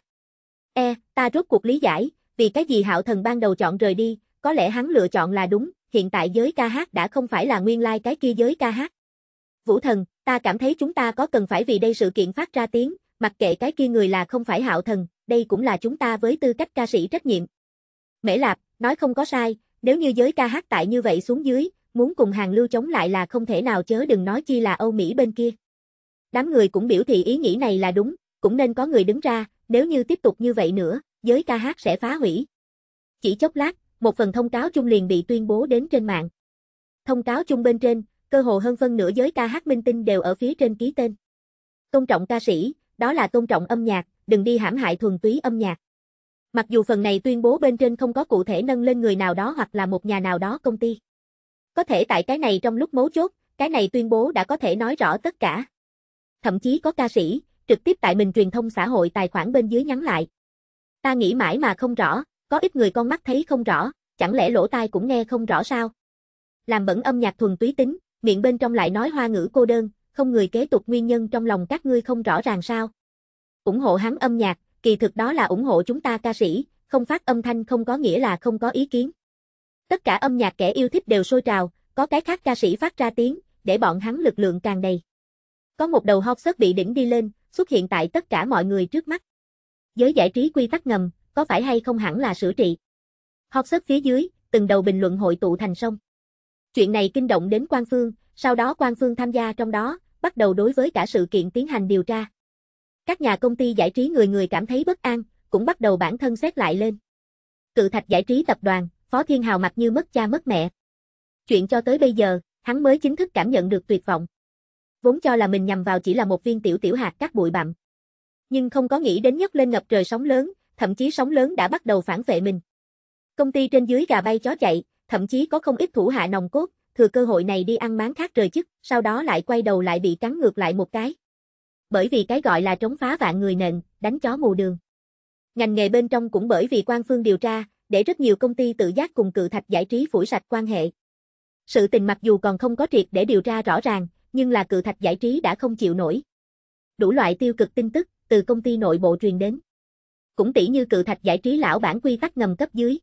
E, ta rốt cuộc lý giải, vì cái gì hạo thần ban đầu chọn rời đi, có lẽ hắn lựa chọn là đúng, hiện tại giới ca hát đã không phải là nguyên lai like cái kia giới ca hát. Vũ thần, ta cảm thấy chúng ta có cần phải vì đây sự kiện phát ra tiếng, mặc kệ cái kia người là không phải hạo thần, đây cũng là chúng ta với tư cách ca sĩ trách nhiệm. Mễ Lạp, nói không có sai, nếu như giới ca hát tại như vậy xuống dưới, muốn cùng hàng lưu chống lại là không thể nào chớ đừng nói chi là Âu Mỹ bên kia. Đám người cũng biểu thị ý nghĩ này là đúng, cũng nên có người đứng ra, nếu như tiếp tục như vậy nữa, giới ca hát sẽ phá hủy. Chỉ chốc lát, một phần thông cáo chung liền bị tuyên bố đến trên mạng. Thông cáo chung bên trên, cơ hồ hơn phân nửa giới ca hát minh tinh đều ở phía trên ký tên. Tôn trọng ca sĩ, đó là tôn trọng âm nhạc, đừng đi hãm hại thuần túy âm nhạc. Mặc dù phần này tuyên bố bên trên không có cụ thể nâng lên người nào đó hoặc là một nhà nào đó công ty. Có thể tại cái này trong lúc mấu chốt, cái này tuyên bố đã có thể nói rõ tất cả. Thậm chí có ca sĩ, trực tiếp tại mình truyền thông xã hội tài khoản bên dưới nhắn lại. Ta nghĩ mãi mà không rõ, có ít người con mắt thấy không rõ, chẳng lẽ lỗ tai cũng nghe không rõ sao? Làm bẩn âm nhạc thuần túy tính, miệng bên trong lại nói hoa ngữ cô đơn, không người kế tục nguyên nhân trong lòng các ngươi không rõ ràng sao? ủng hộ hắn âm nhạc, kỳ thực đó là ủng hộ chúng ta ca sĩ, không phát âm thanh không có nghĩa là không có ý kiến. Tất cả âm nhạc kẻ yêu thích đều sôi trào, có cái khác ca sĩ phát ra tiếng, để bọn hắn lực lượng càng đầy. Có một đầu hot search bị đỉnh đi lên, xuất hiện tại tất cả mọi người trước mắt. Giới giải trí quy tắc ngầm, có phải hay không hẳn là sửa trị. Hot search phía dưới, từng đầu bình luận hội tụ thành sông. Chuyện này kinh động đến quan phương, sau đó quan phương tham gia trong đó, bắt đầu đối với cả sự kiện tiến hành điều tra. Các nhà công ty giải trí người người cảm thấy bất an, cũng bắt đầu bản thân xét lại lên. Cự thạch giải trí tập đoàn, Phó Thiên Hào mặt như mất cha mất mẹ. Chuyện cho tới bây giờ, hắn mới chính thức cảm nhận được tuyệt vọng. Vốn cho là mình nhằm vào chỉ là một viên tiểu tiểu hạt các bụi bặm. Nhưng không có nghĩ đến nhấc lên ngập trời sóng lớn, thậm chí sóng lớn đã bắt đầu phản vệ mình. Công ty trên dưới gà bay chó chạy, thậm chí có không ít thủ hạ nòng cốt, thừa cơ hội này đi ăn máng khác trời chức, sau đó lại quay đầu lại bị cắn ngược lại một cái. Bởi vì cái gọi là trống phá vạn người nện, đánh chó mù đường. Ngành nghề bên trong cũng bởi vì quan phương điều tra, để rất nhiều công ty tự giác cùng cự thạch giải trí phủi sạch quan hệ. Sự tình mặc dù còn không có triệt để điều tra rõ ràng, nhưng là cự thạch giải trí đã không chịu nổi. Đủ loại tiêu cực tin tức, từ công ty nội bộ truyền đến. Cũng tỷ như cự thạch giải trí lão bản quy tắc ngầm cấp dưới.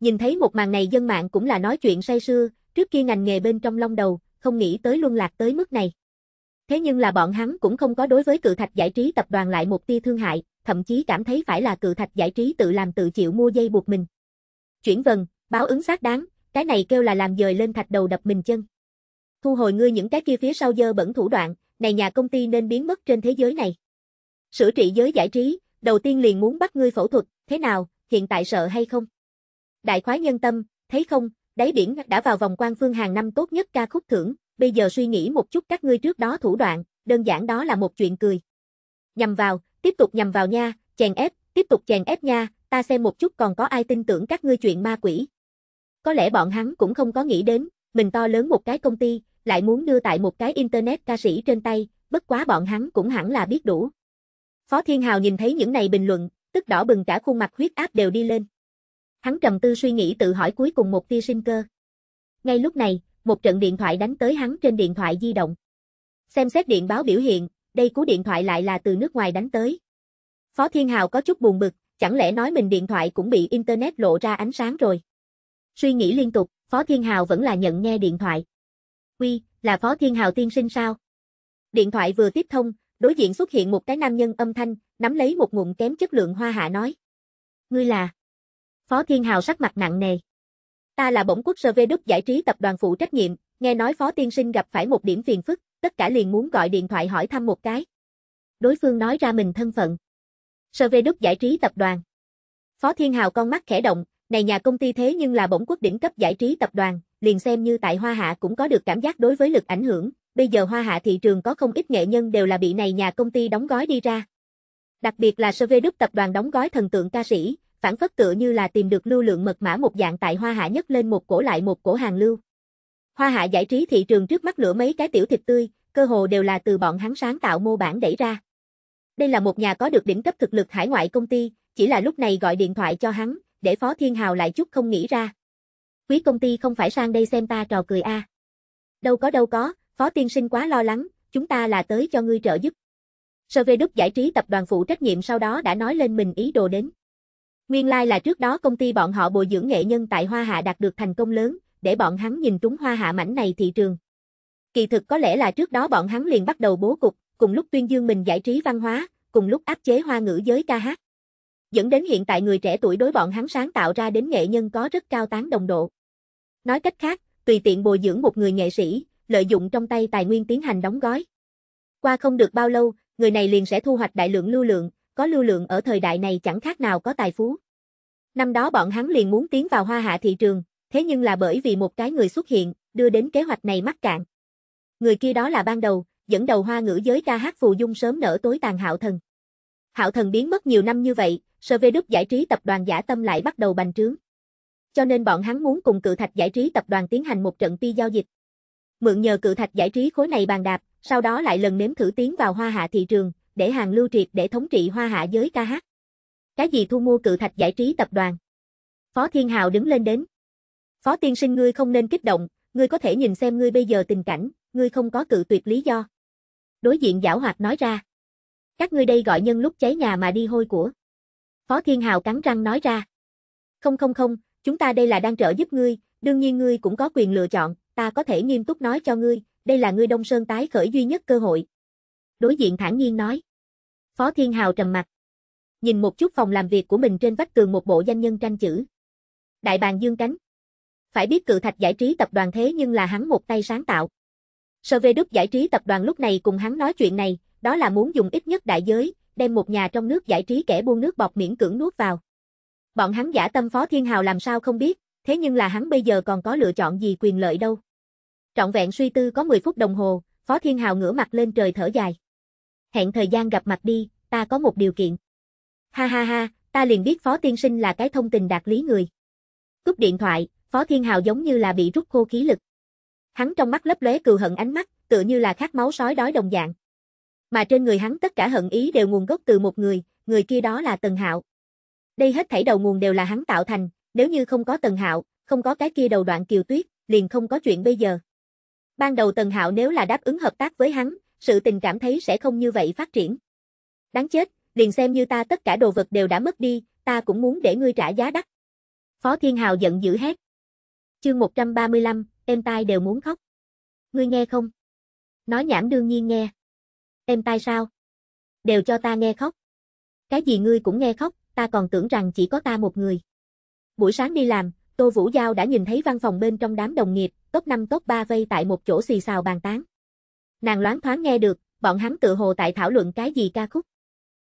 Nhìn thấy một màn này dân mạng cũng là nói chuyện say sưa, trước kia ngành nghề bên trong long đầu, không nghĩ tới luân lạc tới mức này. Thế nhưng là bọn hắn cũng không có đối với cự thạch giải trí tập đoàn lại một tia thương hại, thậm chí cảm thấy phải là cự thạch giải trí tự làm tự chịu mua dây buộc mình. Chuyển vần, báo ứng xác đáng, cái này kêu là làm dời lên thạch đầu đập mình chân. Thu hồi ngươi những cái kia phía sau dơ bẩn thủ đoạn, này nhà công ty nên biến mất trên thế giới này. Sửa trị giới giải trí, đầu tiên liền muốn bắt ngươi phẫu thuật, thế nào, hiện tại sợ hay không? Đại khoái nhân tâm, thấy không, đáy biển đã vào vòng quan phương hàng năm tốt nhất ca khúc thưởng, bây giờ suy nghĩ một chút các ngươi trước đó thủ đoạn, đơn giản đó là một chuyện cười. Nhằm vào, tiếp tục nhằm vào nha, chèn ép, tiếp tục chèn ép nha, ta xem một chút còn có ai tin tưởng các ngươi chuyện ma quỷ. Có lẽ bọn hắn cũng không có nghĩ đến, mình to lớn một cái công ty, lại muốn đưa tại một cái internet ca sĩ trên tay, bất quá bọn hắn cũng hẳn là biết đủ. Phó Thiên Hào nhìn thấy những này bình luận, tức đỏ bừng cả khuôn mặt huyết áp đều đi lên. Hắn trầm tư suy nghĩ tự hỏi cuối cùng một tia sinh cơ. Ngay lúc này, một trận điện thoại đánh tới hắn trên điện thoại di động. Xem xét điện báo biểu hiện, đây cú điện thoại lại là từ nước ngoài đánh tới. Phó Thiên Hào có chút buồn bực, chẳng lẽ nói mình điện thoại cũng bị Internet lộ ra ánh sáng rồi. Suy nghĩ liên tục, Phó Thiên Hào vẫn là nhận nghe điện thoại. Quy, là Phó Thiên Hào tiên sinh sao? Điện thoại vừa tiếp thông, đối diện xuất hiện một cái nam nhân âm thanh, nắm lấy một ngụm kém chất lượng hoa hạ nói. Ngươi là? Phó Thiên Hào sắc mặt nặng nề. Ta là bổng quốc sơ vê Đức giải trí tập đoàn phụ trách nhiệm, nghe nói Phó Tiên Sinh gặp phải một điểm phiền phức, tất cả liền muốn gọi điện thoại hỏi thăm một cái. Đối phương nói ra mình thân phận. Sơ vê Đức giải trí tập đoàn. Phó Thiên Hào con mắt khẽ động, này nhà công ty thế nhưng là bổng quốc đỉnh cấp giải trí tập đoàn, liền xem như tại Hoa Hạ cũng có được cảm giác đối với lực ảnh hưởng, bây giờ Hoa Hạ thị trường có không ít nghệ nhân đều là bị này nhà công ty đóng gói đi ra. Đặc biệt là Sơ Vê Đức tập đoàn đóng gói thần tượng ca sĩ, phản phất tựa như là tìm được lưu lượng mật mã một dạng tại Hoa Hạ nhất lên một cổ lại một cổ hàng lưu. Hoa Hạ giải trí thị trường trước mắt lửa mấy cái tiểu thịt tươi, cơ hồ đều là từ bọn hắn sáng tạo mô bản đẩy ra. Đây là một nhà có được đỉnh cấp thực lực hải ngoại công ty, chỉ là lúc này gọi điện thoại cho hắn, để Phó Thiên Hào lại chút không nghĩ ra. Quý công ty không phải sang đây xem ta trò cười a. À. Đâu có đâu có, Phó Tiên Sinh quá lo lắng, chúng ta là tới cho ngươi trợ giúp. Sơ về Đức giải trí tập đoàn phụ trách nhiệm sau đó đã nói lên mình ý đồ đến. Nguyên lai like là trước đó công ty bọn họ bồi dưỡng nghệ nhân tại Hoa Hạ đạt được thành công lớn, để bọn hắn nhìn trúng Hoa Hạ mảnh này thị trường. Kỳ thực có lẽ là trước đó bọn hắn liền bắt đầu bố cục, cùng lúc tuyên dương mình giải trí văn hóa, cùng lúc áp chế hoa ngữ giới ca hát. Dẫn đến hiện tại người trẻ tuổi đối bọn hắn sáng tạo ra đến nghệ nhân có rất cao tán đồng độ. Nói cách khác, tùy tiện bồi dưỡng một người nghệ sĩ, lợi dụng trong tay tài nguyên tiến hành đóng gói. Qua không được bao lâu, người này liền sẽ thu hoạch đại lượng lưu lượng, có lưu lượng ở thời đại này chẳng khác nào có tài phú. Năm đó bọn hắn liền muốn tiến vào hoa hạ thị trường, thế nhưng là bởi vì một cái người xuất hiện, đưa đến kế hoạch này mắc cạn. Người kia đó là ban đầu, dẫn đầu hoa ngữ giới ca hát phù dung sớm nở tối tàn hạo thần. Hạo thần biến mất nhiều năm như vậy, sơ vê đúc giải trí tập đoàn giả tâm lại bắt đầu bành trướng. Cho nên bọn hắn muốn cùng cự thạch giải trí tập đoàn tiến hành một trận pi giao dịch. Mượn nhờ cự thạch giải trí khối này bàn đạp, sau đó lại lần nếm thử tiến vào hoa hạ thị trường, để hàng lưu triệt để thống trị hoa hạ giới ca hát. Cái gì thu mua cự thạch giải trí tập đoàn? Phó Thiên Hào đứng lên đến. Phó tiên sinh ngươi không nên kích động, ngươi có thể nhìn xem ngươi bây giờ tình cảnh, ngươi không có cự tuyệt lý do. Đối diện giảo hoạt nói ra. Các ngươi đây gọi nhân lúc cháy nhà mà đi hôi của. Phó Thiên Hào cắn răng nói ra. Không không không, chúng ta đây là đang trợ giúp ngươi, đương nhiên ngươi cũng có quyền lựa chọn, ta có thể nghiêm túc nói cho ngươi, đây là ngươi Đông Sơn tái khởi duy nhất cơ hội. Đối diện thản nhiên nói. Phó Thiên Hào trầm mặt. Nhìn một chút phòng làm việc của mình trên vách tường một bộ danh nhân tranh chữ. Đại bàng dương cánh. Phải biết cự thạch giải trí tập đoàn thế nhưng là hắn một tay sáng tạo. Sơ về Đức giải trí tập đoàn lúc này cùng hắn nói chuyện này, đó là muốn dùng ít nhất đại giới, đem một nhà trong nước giải trí kẻ buôn nước bọt miễn cưỡng nuốt vào. Bọn hắn giả tâm Phó Thiên Hào làm sao không biết, thế nhưng là hắn bây giờ còn có lựa chọn gì quyền lợi đâu. Trọn vẹn suy tư có 10 phút đồng hồ, Phó Thiên Hào ngửa mặt lên trời thở dài. Hẹn thời gian gặp mặt đi, ta có một điều kiện. Ha ha ha, ta liền biết Phó Tiên Sinh là cái thông tình đạt lý người. Cúp điện thoại, Phó Thiên Hào giống như là bị rút khô khí lực. Hắn trong mắt lấp lóe cừu hận ánh mắt, tựa như là khát máu sói đói đồng dạng. Mà trên người hắn tất cả hận ý đều nguồn gốc từ một người, người kia đó là Tần Hạo. Đây hết thảy đầu nguồn đều là hắn tạo thành, nếu như không có Tần Hạo, không có cái kia đầu đoạn Kiều Tuyết, liền không có chuyện bây giờ. Ban đầu Tần Hạo nếu là đáp ứng hợp tác với hắn, sự tình cảm thấy sẽ không như vậy phát triển. Đáng chết, liền xem như ta tất cả đồ vật đều đã mất đi, ta cũng muốn để ngươi trả giá đắt. Phó Thiên Hào giận dữ hét. Chương 135, em tai đều muốn khóc. Ngươi nghe không? Nói nhảm đương nhiên nghe. Em tai sao? Đều cho ta nghe khóc. Cái gì ngươi cũng nghe khóc, ta còn tưởng rằng chỉ có ta một người. Buổi sáng đi làm, Tô Vũ Giao đã nhìn thấy văn phòng bên trong đám đồng nghiệp, top 5 top 3 vây tại một chỗ xì xào bàn tán. Nàng loáng thoáng nghe được, bọn hắn tự hồ tại thảo luận cái gì ca khúc.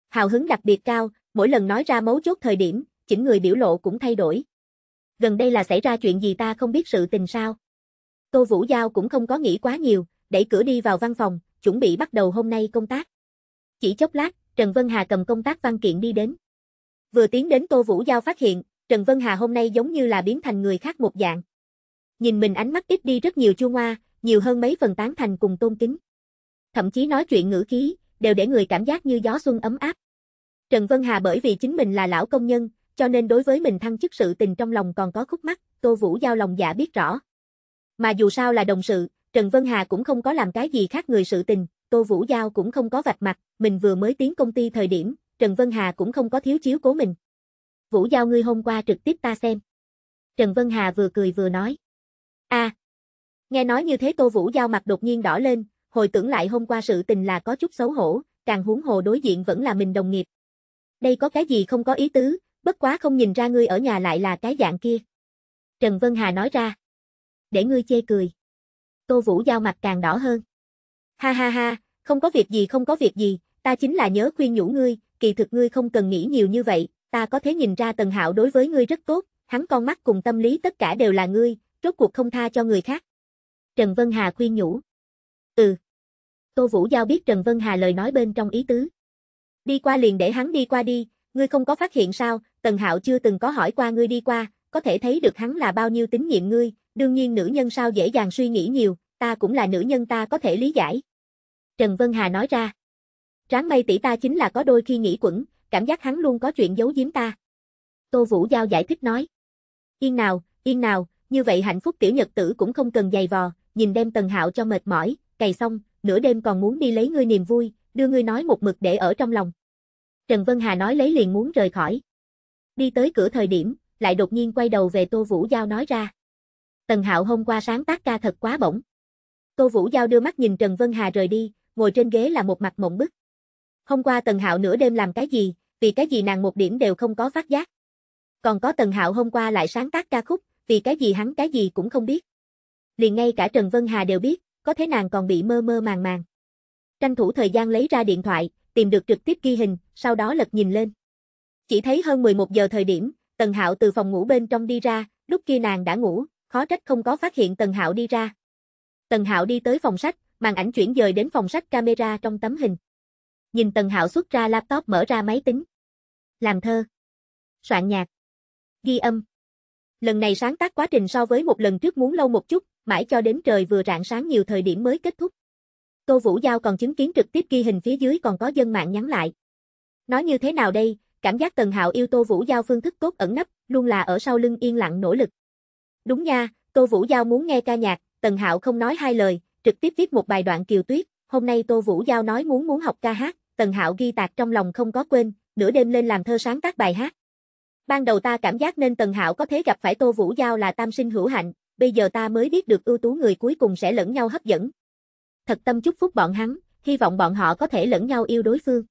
Hào hứng đặc biệt cao, mỗi lần nói ra mấu chốt thời điểm, chỉnh người biểu lộ cũng thay đổi. Gần đây là xảy ra chuyện gì ta không biết sự tình sao. Tô Vũ Giao cũng không có nghĩ quá nhiều, đẩy cửa đi vào văn phòng, chuẩn bị bắt đầu hôm nay công tác. Chỉ chốc lát, Trần Vân Hà cầm công tác văn kiện đi đến. Vừa tiến đến Tô Vũ Giao phát hiện, Trần Vân Hà hôm nay giống như là biến thành người khác một dạng. Nhìn mình ánh mắt ít đi rất nhiều chua ngoa, nhiều hơn mấy phần tán thành cùng tôn kính. Thậm chí nói chuyện ngữ khí, đều để người cảm giác như gió xuân ấm áp. Trần Vân Hà bởi vì chính mình là lão công nhân, cho nên đối với mình thăng chức sự tình trong lòng còn có khúc mắc, Tô Vũ Giao lòng dạ biết rõ. Mà dù sao là đồng sự, Trần Vân Hà cũng không có làm cái gì khác người sự tình, Tô Vũ Giao cũng không có vạch mặt, mình vừa mới tiến công ty thời điểm, Trần Vân Hà cũng không có thiếu chiếu cố mình. Vũ Giao ngươi hôm qua trực tiếp ta xem. Trần Vân Hà vừa cười vừa nói. a Nghe nói như thế Tô Vũ Giao mặt đột nhiên đỏ lên, hồi tưởng lại hôm qua sự tình là có chút xấu hổ, càng huống hồ đối diện vẫn là mình đồng nghiệp. Đây có cái gì không có ý tứ, bất quá không nhìn ra ngươi ở nhà lại là cái dạng kia. Trần Vân Hà nói ra. Để ngươi chê cười. Tô Vũ Giao mặt càng đỏ hơn. Ha ha ha, không có việc gì không có việc gì, ta chính là nhớ khuyên nhủ ngươi, kỳ thực ngươi không cần nghĩ nhiều như vậy, ta có thể nhìn ra Tần Hạo đối với ngươi rất tốt, hắn con mắt cùng tâm lý tất cả đều là ngươi, rốt cuộc không tha cho người khác. Trần Vân Hà khuyên nhủ. Ừ. Tô Vũ Giao biết Trần Vân Hà lời nói bên trong ý tứ. Đi qua liền để hắn đi qua đi, ngươi không có phát hiện sao, Tần Hạo chưa từng có hỏi qua ngươi đi qua, có thể thấy được hắn là bao nhiêu tín nhiệm ngươi, đương nhiên nữ nhân sao dễ dàng suy nghĩ nhiều, ta cũng là nữ nhân ta có thể lý giải. Trần Vân Hà nói ra. Tráng mây tỷ ta chính là có đôi khi nghĩ quẩn, cảm giác hắn luôn có chuyện giấu giếm ta. Tô Vũ Giao giải thích nói. Yên nào, yên nào, như vậy hạnh phúc tiểu nhật tử cũng không cần dày vò, nhìn đem Tần Hạo cho mệt mỏi, cày xong, nửa đêm còn muốn đi lấy ngươi niềm vui, đưa ngươi nói một mực để ở trong lòng. Trần Vân Hà nói lấy liền muốn rời khỏi. Đi tới cửa thời điểm, lại đột nhiên quay đầu về Tô Vũ Giao nói ra. Tần Hạo hôm qua sáng tác ca thật quá bổng. Tô Vũ Giao đưa mắt nhìn Trần Vân Hà rời đi, ngồi trên ghế là một mặt mộng bức. Hôm qua Tần Hạo nửa đêm làm cái gì, vì cái gì nàng một điểm đều không có phát giác. Còn có Tần Hạo hôm qua lại sáng tác ca khúc, vì cái gì hắn cái gì cũng không biết. Liền ngay cả Trần Vân Hà đều biết, có thế nàng còn bị mơ mơ màng màng. Tranh thủ thời gian lấy ra điện thoại, tìm được trực tiếp ghi hình, sau đó lật nhìn lên. Chỉ thấy hơn 11 giờ thời điểm, Tần Hạo từ phòng ngủ bên trong đi ra, lúc kia nàng đã ngủ, khó trách không có phát hiện Tần Hạo đi ra. Tần Hạo đi tới phòng sách, màn ảnh chuyển dời đến phòng sách camera trong tấm hình. Nhìn Tần Hạo xuất ra laptop mở ra máy tính. Làm thơ. Soạn nhạc. Ghi âm. Lần này sáng tác quá trình so với một lần trước muốn lâu một chút, mãi cho đến trời vừa rạng sáng nhiều thời điểm mới kết thúc. Tô Vũ Giao còn chứng kiến trực tiếp ghi hình phía dưới còn có dân mạng nhắn lại. Nói như thế nào đây, cảm giác Tần Hạo yêu Tô Vũ Giao phương thức tốt ẩn nấp, luôn là ở sau lưng yên lặng nỗ lực. Đúng nha, Tô Vũ Giao muốn nghe ca nhạc, Tần Hạo không nói hai lời, trực tiếp viết một bài đoạn kiều tuyết, hôm nay Tô Vũ Giao nói muốn muốn học ca hát, Tần Hạo ghi tạc trong lòng không có quên, nửa đêm lên làm thơ sáng tác bài hát. Ban đầu ta cảm giác nên Tần Hạo có thể gặp phải Tô Vũ Giao là tam sinh hữu hạnh, bây giờ ta mới biết được ưu tú người cuối cùng sẽ lẫn nhau hấp dẫn. Thật tâm chúc phúc bọn hắn, hy vọng bọn họ có thể lẫn nhau yêu đối phương.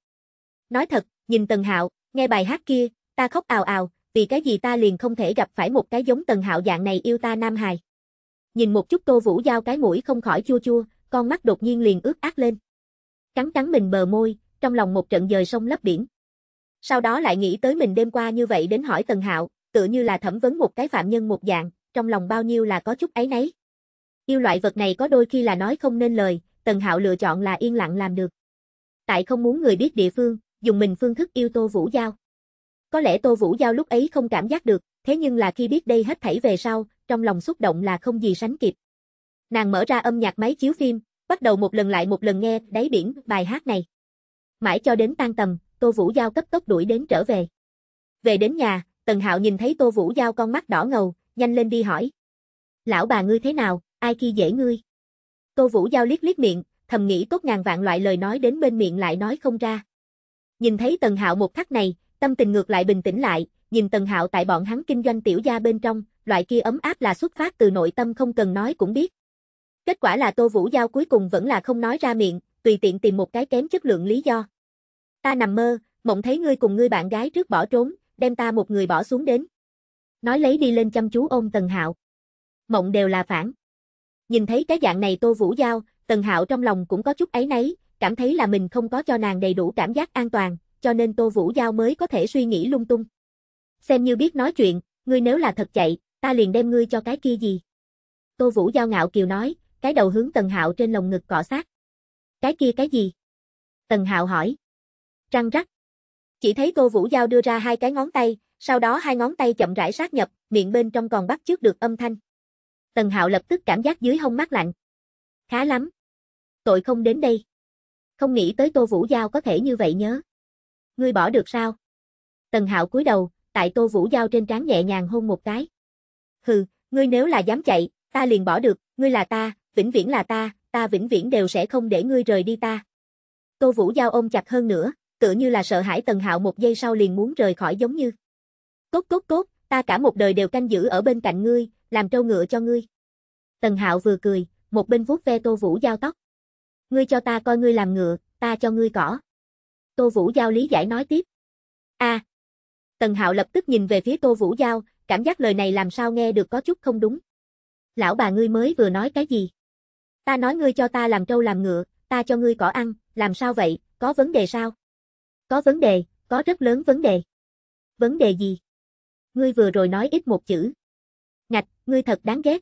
Nói thật, nhìn Tần Hạo, nghe bài hát kia, ta khóc ào ào, vì cái gì ta liền không thể gặp phải một cái giống Tần Hạo dạng này yêu ta nam hài. Nhìn một chút Tô Vũ Giao cái mũi không khỏi chua chua, con mắt đột nhiên liền ướt át lên. Cắn cắn mình bờ môi, trong lòng một trận dời sông lấp biển. Sau đó lại nghĩ tới mình đêm qua như vậy đến hỏi Tần Hạo, tựa như là thẩm vấn một cái phạm nhân một dạng, trong lòng bao nhiêu là có chút ấy nấy. Yêu loại vật này có đôi khi là nói không nên lời, Tần Hạo lựa chọn là yên lặng làm được. Tại không muốn người biết địa phương, dùng mình phương thức yêu Tô Vũ Giao. Có lẽ Tô Vũ Giao lúc ấy không cảm giác được, thế nhưng là khi biết đây hết thảy về sau, trong lòng xúc động là không gì sánh kịp. Nàng mở ra âm nhạc máy chiếu phim, bắt đầu một lần lại một lần nghe đáy biển bài hát này. Mãi cho đến tan tầm, Tô Vũ Giao cấp tốc đuổi đến trở về. Về đến nhà, Tần Hạo nhìn thấy Tô Vũ Giao con mắt đỏ ngầu, nhanh lên đi hỏi. Lão bà ngươi thế nào, ai khi dễ ngươi? Tô Vũ Giao liếc liếc miệng, thầm nghĩ tốt ngàn vạn loại lời nói đến bên miệng lại nói không ra. Nhìn thấy Tần Hạo một khắc này, tâm tình ngược lại bình tĩnh lại, nhìn Tần Hạo tại bọn hắn kinh doanh tiểu gia bên trong, loại kia ấm áp là xuất phát từ nội tâm không cần nói cũng biết. Kết quả là Tô Vũ Giao cuối cùng vẫn là không nói ra miệng, tùy tiện tìm một cái kém chất lượng lý do. Ta nằm mơ, mộng thấy ngươi cùng ngươi bạn gái trước bỏ trốn, đem ta một người bỏ xuống đến. Nói lấy đi lên chăm chú ôm Tần Hạo. Mộng đều là phản. Nhìn thấy cái dạng này Tô Vũ Giao, Tần Hạo trong lòng cũng có chút ấy nấy, cảm thấy là mình không có cho nàng đầy đủ cảm giác an toàn, cho nên Tô Vũ Giao mới có thể suy nghĩ lung tung. Xem như biết nói chuyện, ngươi nếu là thật chạy, ta liền đem ngươi cho cái kia gì. Tô Vũ Giao ngạo kiều nói, cái đầu hướng Tần Hạo trên lồng ngực cọ sát. Cái kia cái gì? Tần Hạo hỏi. Răng rắc. Chỉ thấy Tô Vũ Giao đưa ra hai cái ngón tay, sau đó hai ngón tay chậm rãi sát nhập, miệng bên trong còn bắt trước được âm thanh. Tần Hạo lập tức cảm giác dưới hông mát lạnh. Khá lắm. Tội không đến đây. Không nghĩ tới Tô Vũ Giao có thể như vậy nhớ. Ngươi bỏ được sao? Tần Hạo cúi đầu, tại Tô Vũ Giao trên trán nhẹ nhàng hôn một cái. Hừ, ngươi nếu là dám chạy, ta liền bỏ được, ngươi là ta, vĩnh viễn là ta, ta vĩnh viễn đều sẽ không để ngươi rời đi ta. Tô Vũ Giao ôm chặt hơn nữa, tựa như là sợ hãi Tần Hạo một giây sau liền muốn rời khỏi giống như. Cốt cốt cốt, ta cả một đời đều canh giữ ở bên cạnh ngươi, làm trâu ngựa cho ngươi. Tần Hạo vừa cười, một bên vuốt ve Tô Vũ Giao tóc. Ngươi cho ta coi ngươi làm ngựa, ta cho ngươi cỏ. Tô Vũ Giao lý giải nói tiếp. A. Tần Hạo lập tức nhìn về phía Tô Vũ Giao, cảm giác lời này làm sao nghe được có chút không đúng. Lão bà ngươi mới vừa nói cái gì? Ta nói ngươi cho ta làm trâu làm ngựa, ta cho ngươi cỏ ăn, làm sao vậy, có vấn đề sao? Có vấn đề, có rất lớn vấn đề. Vấn đề gì? Ngươi vừa rồi nói ít một chữ. Ngạch, ngươi thật đáng ghét.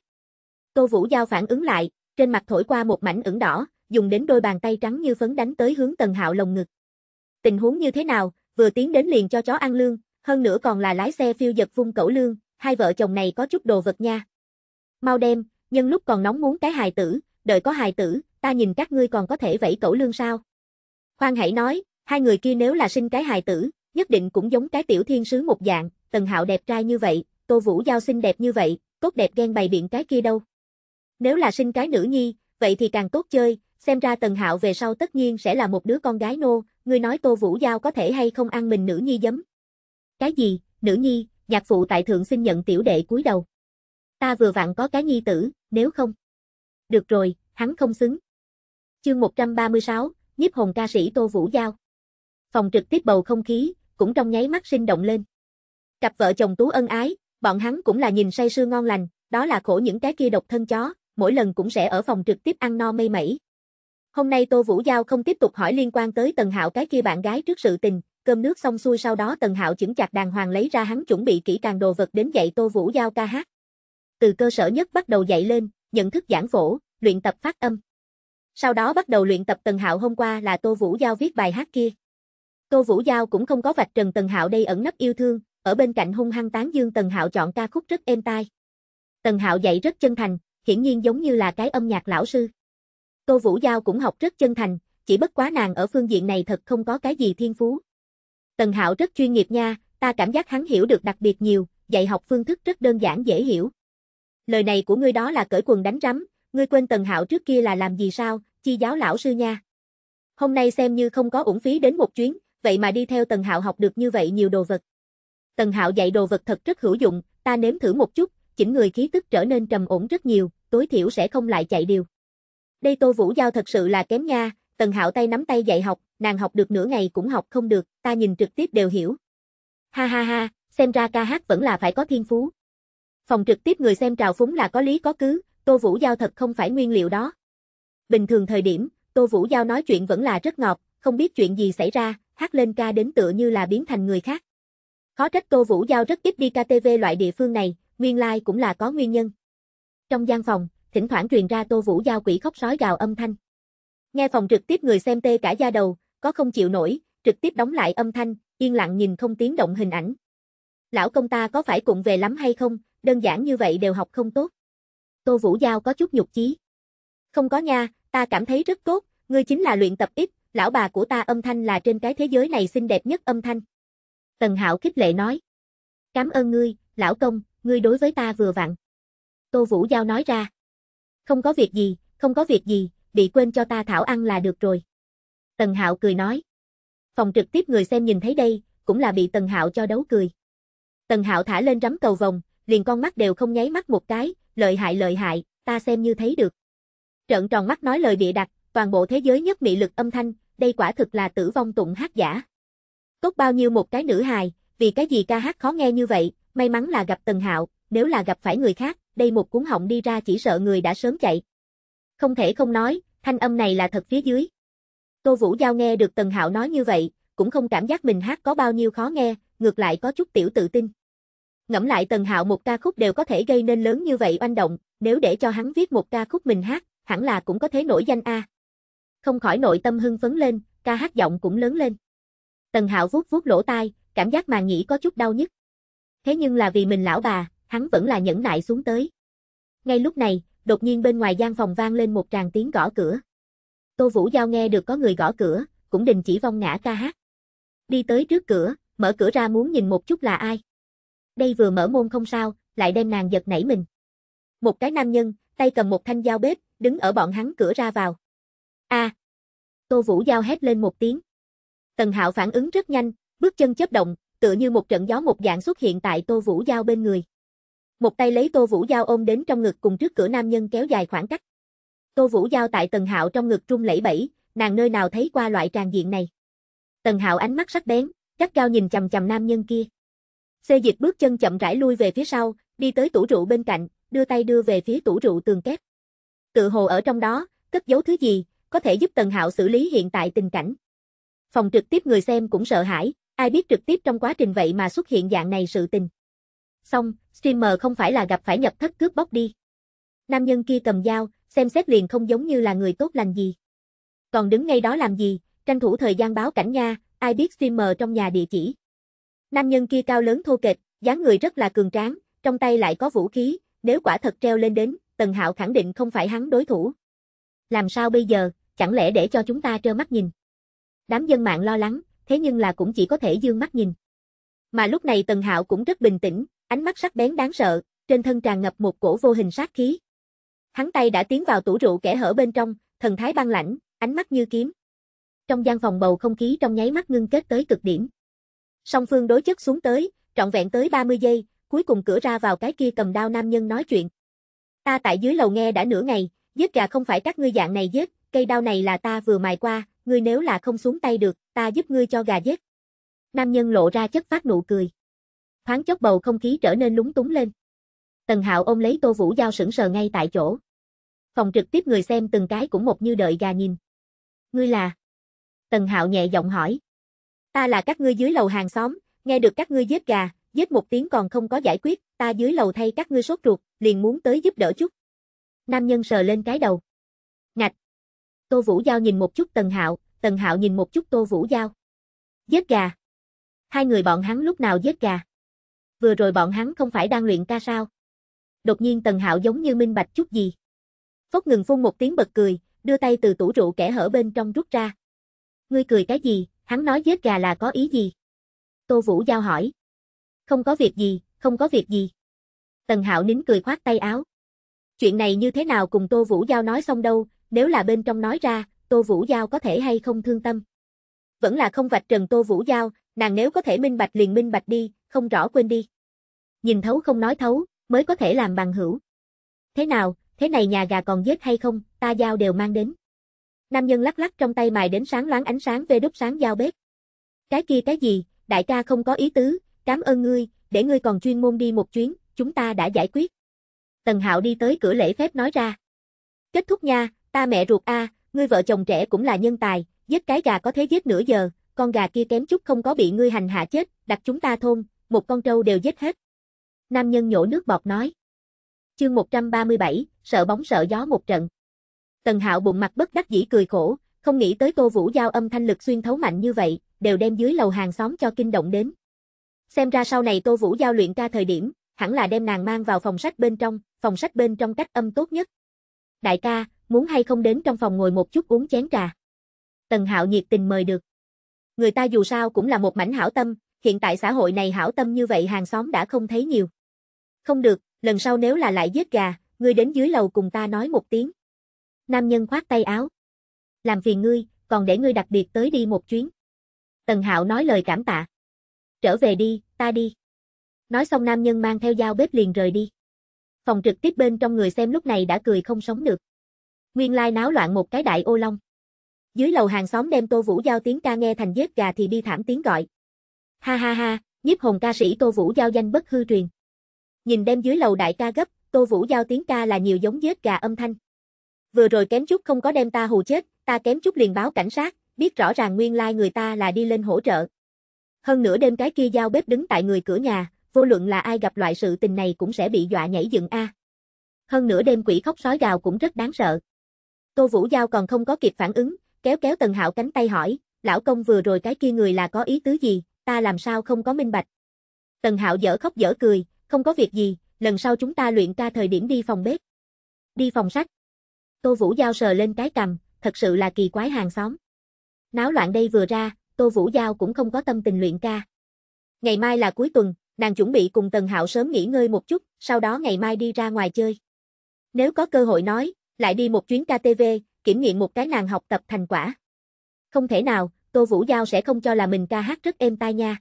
Tô Vũ Giao phản ứng lại, trên mặt thổi qua một mảnh ửng đỏ, dùng đến đôi bàn tay trắng như phấn đánh tới hướng Tần Hạo lồng ngực. Tình huống như thế nào, vừa tiến đến liền cho chó ăn lương, hơn nữa còn là lái xe phiêu giật vung cẩu lương, hai vợ chồng này có chút đồ vật nha. Mau đem, nhân lúc còn nóng muốn cái hài tử, đợi có hài tử, ta nhìn các ngươi còn có thể vẫy cẩu lương sao. Khoan hãy nói, hai người kia nếu là sinh cái hài tử, nhất định cũng giống cái tiểu thiên sứ một dạng, Tần Hạo đẹp trai như vậy, Tô Vũ Giao xinh đẹp như vậy, cốt đẹp ghen bày biện cái kia đâu. Nếu là sinh cái nữ nhi, vậy thì càng tốt chơi, xem ra Tần Hạo về sau tất nhiên sẽ là một đứa con gái nô, ngươi nói Tô Vũ Giao có thể hay không ăn mình nữ nhi giấm. Cái gì, nữ nhi, nhạc phụ tại thượng xin nhận tiểu đệ cúi đầu. Ta vừa vặn có cái nhi tử, nếu không. Được rồi, hắn không xứng. Chương 136, nhiếp hồn ca sĩ Tô Vũ Giao. Phòng trực tiếp bầu không khí, cũng trong nháy mắt sinh động lên. Cặp vợ chồng tú ân ái, bọn hắn cũng là nhìn say sưa ngon lành, đó là khổ những cái kia độc thân chó, mỗi lần cũng sẽ ở phòng trực tiếp ăn no mây mẩy. Hôm nay Tô Vũ Giao không tiếp tục hỏi liên quan tới Tần Hạo cái kia bạn gái trước sự tình, cơm nước xong xuôi sau đó Tần Hạo chững chặt đàng hoàng lấy ra hắn chuẩn bị kỹ càng đồ vật đến dạy Tô Vũ Giao ca hát. Từ cơ sở nhất bắt đầu dạy lên, nhận thức giảng phổ, luyện tập phát âm. Sau đó bắt đầu luyện tập Tần Hạo hôm qua là Tô Vũ Giao viết bài hát kia. Tô Vũ Giao cũng không có vạch trần Tần Hạo đây ẩn nấp yêu thương, ở bên cạnh hung hăng tán dương Tần Hạo chọn ca khúc rất êm tai. Tần Hạo dạy rất chân thành, hiển nhiên giống như là cái âm nhạc lão sư. Tô Vũ Giao cũng học rất chân thành, chỉ bất quá nàng ở phương diện này thật không có cái gì thiên phú. Tần Hạo rất chuyên nghiệp nha, ta cảm giác hắn hiểu được đặc biệt nhiều, dạy học phương thức rất đơn giản dễ hiểu. Lời này của ngươi đó là cởi quần đánh rắm, ngươi quên Tần Hạo trước kia là làm gì sao, chi giáo lão sư nha. Hôm nay xem như không có uổng phí đến một chuyến, vậy mà đi theo Tần Hạo học được như vậy nhiều đồ vật. Tần Hạo dạy đồ vật thật rất hữu dụng, ta nếm thử một chút, chỉnh người khí tức trở nên trầm ổn rất nhiều, tối thiểu sẽ không lại chạy điều. Đây Tô Vũ Giao thật sự là kém nha, Tần Hạo tay nắm tay dạy học, nàng học được nửa ngày cũng học không được, ta nhìn trực tiếp đều hiểu. Ha ha ha, xem ra ca hát vẫn là phải có thiên phú. Phòng trực tiếp người xem trào phúng là có lý có cứ, Tô Vũ Giao thật không phải nguyên liệu đó. Bình thường thời điểm, Tô Vũ Giao nói chuyện vẫn là rất ngọt, không biết chuyện gì xảy ra, hát lên ca đến tựa như là biến thành người khác. Khó trách Tô Vũ Giao rất ít đi KTV loại địa phương này, nguyên lai like cũng là có nguyên nhân. Trong gian phòng, thỉnh thoảng truyền ra Tô Vũ Giao quỷ khóc sói gào âm thanh. Nghe phòng trực tiếp người xem tê cả da đầu, có không chịu nổi, trực tiếp đóng lại âm thanh, yên lặng nhìn không tiếng động hình ảnh. Lão công ta có phải cùng về lắm hay không, đơn giản như vậy đều học không tốt. Tô Vũ Giao có chút nhục chí. Không có nha, ta cảm thấy rất tốt, ngươi chính là luyện tập ít, lão bà của ta âm thanh là trên cái thế giới này xinh đẹp nhất âm thanh. Tần Hạo khích lệ nói. Cảm ơn ngươi, lão công, ngươi đối với ta vừa vặn. Tô Vũ Giao nói ra. Không có việc gì, không có việc gì, bị quên cho ta thảo ăn là được rồi. Tần Hạo cười nói. Phòng trực tiếp người xem nhìn thấy đây, cũng là bị Tần Hạo cho đấu cười. Tần Hạo thả lên rắm cầu vòng, liền con mắt đều không nháy mắt một cái, lợi hại lợi hại, ta xem như thấy được. Trợn tròn mắt nói lời bịa đặt, toàn bộ thế giới nhất mị lực âm thanh, đây quả thực là tử vong tụng hát giả. Tốt bao nhiêu một cái nữ hài, vì cái gì ca hát khó nghe như vậy, may mắn là gặp Tần Hạo, nếu là gặp phải người khác, đây một cuốn họng đi ra chỉ sợ người đã sớm chạy. Không thể không nói, thanh âm này là thật phía dưới. Tô Vũ Giao nghe được Tần Hạo nói như vậy, cũng không cảm giác mình hát có bao nhiêu khó nghe, ngược lại có chút tiểu tự tin. Ngẫm lại Tần Hạo một ca khúc đều có thể gây nên lớn như vậy oanh động, nếu để cho hắn viết một ca khúc mình hát, hẳn là cũng có thể nổi danh a. Không khỏi nội tâm hưng phấn lên, ca hát giọng cũng lớn lên. Tần Hạo vuốt vuốt lỗ tai, cảm giác mà nhĩ có chút đau nhức. Thế nhưng là vì mình lão bà, hắn vẫn là nhẫn nại xuống tới. Ngay lúc này, đột nhiên bên ngoài gian phòng vang lên một tràng tiếng gõ cửa. Tô Vũ Giao nghe được có người gõ cửa, cũng đình chỉ vong ngã ca hát. Đi tới trước cửa, mở cửa ra muốn nhìn một chút là ai. Đây vừa mở môn không sao, lại đem nàng giật nảy mình. Một cái nam nhân, tay cầm một thanh dao bếp, đứng ở bọn hắn cửa ra vào. A! Tô Vũ Giao hét lên một tiếng. Tần Hạo phản ứng rất nhanh, bước chân chớp động, tựa như một trận gió một dạng xuất hiện tại Tô Vũ Giao bên người. Một tay lấy Tô Vũ Giao ôm đến trong ngực cùng trước cửa nam nhân kéo dài khoảng cách. Tô Vũ Giao tại Tần Hạo trong ngực trung lẫy bẫy, nàng nơi nào thấy qua loại tràn diện này. Tần Hạo ánh mắt sắc bén, gắt cao nhìn chầm chầm nam nhân kia. Xê dịch bước chân chậm rãi lui về phía sau, đi tới tủ rượu bên cạnh, đưa tay đưa về phía tủ rượu tường kép. Tự hồ ở trong đó, cất giấu thứ gì, có thể giúp Tần Hạo xử lý hiện tại tình cảnh. Phòng trực tiếp người xem cũng sợ hãi, ai biết trực tiếp trong quá trình vậy mà xuất hiện dạng này sự tình. Xong, streamer không phải là gặp phải nhập thất cướp bóc đi. Nam nhân kia cầm dao, xem xét liền không giống như là người tốt lành gì. Còn đứng ngay đó làm gì, tranh thủ thời gian báo cảnh nha, ai biết streamer trong nhà địa chỉ. Nam nhân kia cao lớn thô kệch, dáng người rất là cường tráng, trong tay lại có vũ khí, nếu quả thật treo lên đến, Tần Hạo khẳng định không phải hắn đối thủ. Làm sao bây giờ, chẳng lẽ để cho chúng ta trơ mắt nhìn? Đám dân mạng lo lắng, thế nhưng là cũng chỉ có thể dương mắt nhìn. Mà lúc này Tần Hạo cũng rất bình tĩnh, ánh mắt sắc bén đáng sợ, trên thân tràn ngập một cổ vô hình sát khí. Hắn tay đã tiến vào tủ rượu kẻ hở bên trong, thần thái băng lãnh, ánh mắt như kiếm. Trong gian phòng bầu không khí trong nháy mắt ngưng kết tới cực điểm. Song phương đối chất xuống tới, trọn vẹn tới 30 giây, cuối cùng cửa ra vào cái kia cầm đao nam nhân nói chuyện. Ta tại dưới lầu nghe đã nửa ngày, giết gà không phải các ngươi dạng này giết, cây đao này là ta vừa mài qua, ngươi nếu là không xuống tay được, ta giúp ngươi cho gà giết. Nam nhân lộ ra chất phát nụ cười. Thoáng chốc bầu không khí trở nên lúng túng lên. Tần Hạo ôm lấy Tô Vũ Giao sững sờ ngay tại chỗ. Phòng trực tiếp người xem từng cái cũng một như đợi gà nhìn. Ngươi là? Tần Hạo nhẹ giọng hỏi. Ta là các ngươi dưới lầu hàng xóm, nghe được các ngươi giết gà, giết một tiếng còn không có giải quyết, ta dưới lầu thay các ngươi sốt ruột, liền muốn tới giúp đỡ chút. Nam nhân sờ lên cái đầu. Ngạch. Tô Vũ Giao nhìn một chút Tần Hạo, Tần Hạo nhìn một chút Tô Vũ Giao. Giết gà. Hai người bọn hắn lúc nào giết gà? Vừa rồi bọn hắn không phải đang luyện ca sao? Đột nhiên Tần Hạo giống như minh bạch chút gì. Phốc ngừng phun một tiếng bật cười, đưa tay từ tủ rượu kẻ hở bên trong rút ra. Ngươi cười cái gì, hắn nói giết gà là có ý gì? Tô Vũ Giao hỏi. Không có việc gì, không có việc gì. Tần Hạo nín cười khoát tay áo. Chuyện này như thế nào cùng Tô Vũ Giao nói xong đâu, nếu là bên trong nói ra, Tô Vũ Giao có thể hay không thương tâm. Vẫn là không vạch trần Tô Vũ Giao, nàng nếu có thể minh bạch liền minh bạch đi, không rõ quên đi. Nhìn thấu không nói thấu, mới có thể làm bằng hữu. Thế nào, thế này nhà gà còn giết hay không, ta giao đều mang đến. Nam nhân lắc lắc trong tay mài đến sáng loáng ánh sáng về đúc sáng giao bếp. Cái kia cái gì, đại ca không có ý tứ, cảm ơn ngươi, để ngươi còn chuyên môn đi một chuyến, chúng ta đã giải quyết. Tần Hạo đi tới cửa lễ phép nói ra. Kết thúc nha, ta mẹ ruột a, ngươi vợ chồng trẻ cũng là nhân tài, giết cái gà có thế giết nửa giờ, con gà kia kém chút không có bị ngươi hành hạ chết, đặt chúng ta thôn, một con trâu đều giết hết. Nam nhân nhổ nước bọt nói. Chương 137, sợ bóng sợ gió một trận. Tần Hạo bụng mặt bất đắc dĩ cười khổ, không nghĩ tới Tô Vũ giao âm thanh lực xuyên thấu mạnh như vậy, đều đem dưới lầu hàng xóm cho kinh động đến. Xem ra sau này Tô Vũ giao luyện ca thời điểm, hẳn là đem nàng mang vào phòng sách bên trong, phòng sách bên trong cách âm tốt nhất. Đại ca, muốn hay không đến trong phòng ngồi một chút uống chén trà. Tần Hạo nhiệt tình mời được. Người ta dù sao cũng là một mảnh hảo tâm, hiện tại xã hội này hảo tâm như vậy hàng xóm đã không thấy nhiều. Không được, lần sau nếu là lại giết gà, ngươi đến dưới lầu cùng ta nói một tiếng. Nam nhân khoát tay áo. Làm phiền ngươi, còn để ngươi đặc biệt tới đi một chuyến. Tần Hạo nói lời cảm tạ. Trở về đi, ta đi. Nói xong nam nhân mang theo dao bếp liền rời đi. Phòng trực tiếp bên trong người xem lúc này đã cười không sống được. Nguyên lai náo loạn một cái đại ô long. Dưới lầu hàng xóm đem Tô Vũ Giao tiếng ca nghe thành giết gà thì đi thảm tiếng gọi. Ha ha ha, nhiếp hồn ca sĩ Tô Vũ Giao danh bất hư truyền. Nhìn đem dưới lầu đại ca gấp, Tô Vũ Giao tiếng ca là nhiều giống giết gà âm thanh. Vừa rồi kém chút không có đem ta hù chết, ta kém chút liền báo cảnh sát, biết rõ ràng nguyên lai người ta là đi lên hỗ trợ. Hơn nữa đêm cái kia giao bếp đứng tại người cửa nhà, vô luận là ai gặp loại sự tình này cũng sẽ bị dọa nhảy dựng a. Hơn nữa đêm quỷ khóc sói gào cũng rất đáng sợ. Tô Vũ Giao còn không có kịp phản ứng, kéo kéo Tần Hạo cánh tay hỏi, lão công vừa rồi cái kia người là có ý tứ gì, ta làm sao không có minh bạch. Tần Hạo dở khóc dở cười, không có việc gì, lần sau chúng ta luyện ca thời điểm đi phòng bếp. Đi phòng sách. Tô Vũ Giao sờ lên cái cầm, thật sự là kỳ quái hàng xóm. Náo loạn đây vừa ra, Tô Vũ Giao cũng không có tâm tình luyện ca. Ngày mai là cuối tuần, nàng chuẩn bị cùng Tần Hạo sớm nghỉ ngơi một chút, sau đó ngày mai đi ra ngoài chơi. Nếu có cơ hội nói, lại đi một chuyến KTV, kiểm nghiệm một cái nàng học tập thành quả. Không thể nào, Tô Vũ Giao sẽ không cho là mình ca hát rất êm tai nha.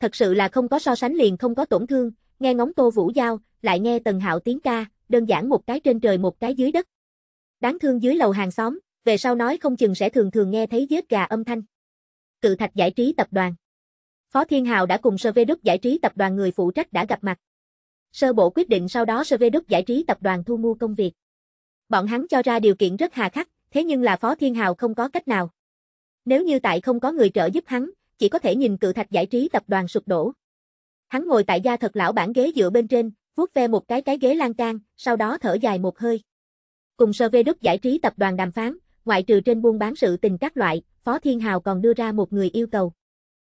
Thật sự là không có so sánh liền không có tổn thương, nghe ngóng Tô Vũ Giao, lại nghe Tần Hạo tiếng ca, đơn giản một cái trên trời một cái dưới đất. Đáng thương dưới lầu hàng xóm, về sau nói không chừng sẽ thường thường nghe thấy giết gà âm thanh. Cự Thạch Giải trí tập đoàn Phó Thiên Hào đã cùng Sơ Vê đức Giải trí tập đoàn người phụ trách đã gặp mặt. Sơ bộ quyết định sau đó Sơ Vê đức Giải trí tập đoàn thu mua công việc. Bọn hắn cho ra điều kiện rất hà khắc, thế nhưng là Phó Thiên Hào không có cách nào. Nếu như tại không có người trợ giúp hắn, chỉ có thể nhìn cự thạch giải trí tập đoàn sụp đổ. Hắn ngồi tại gia thật lão bản ghế dựa bên trên, vuốt ve một cái cái ghế lan can, sau đó thở dài một hơi. Cùng sơ vê đức giải trí tập đoàn đàm phán, ngoại trừ trên buôn bán sự tình các loại, Phó Thiên Hào còn đưa ra một người yêu cầu.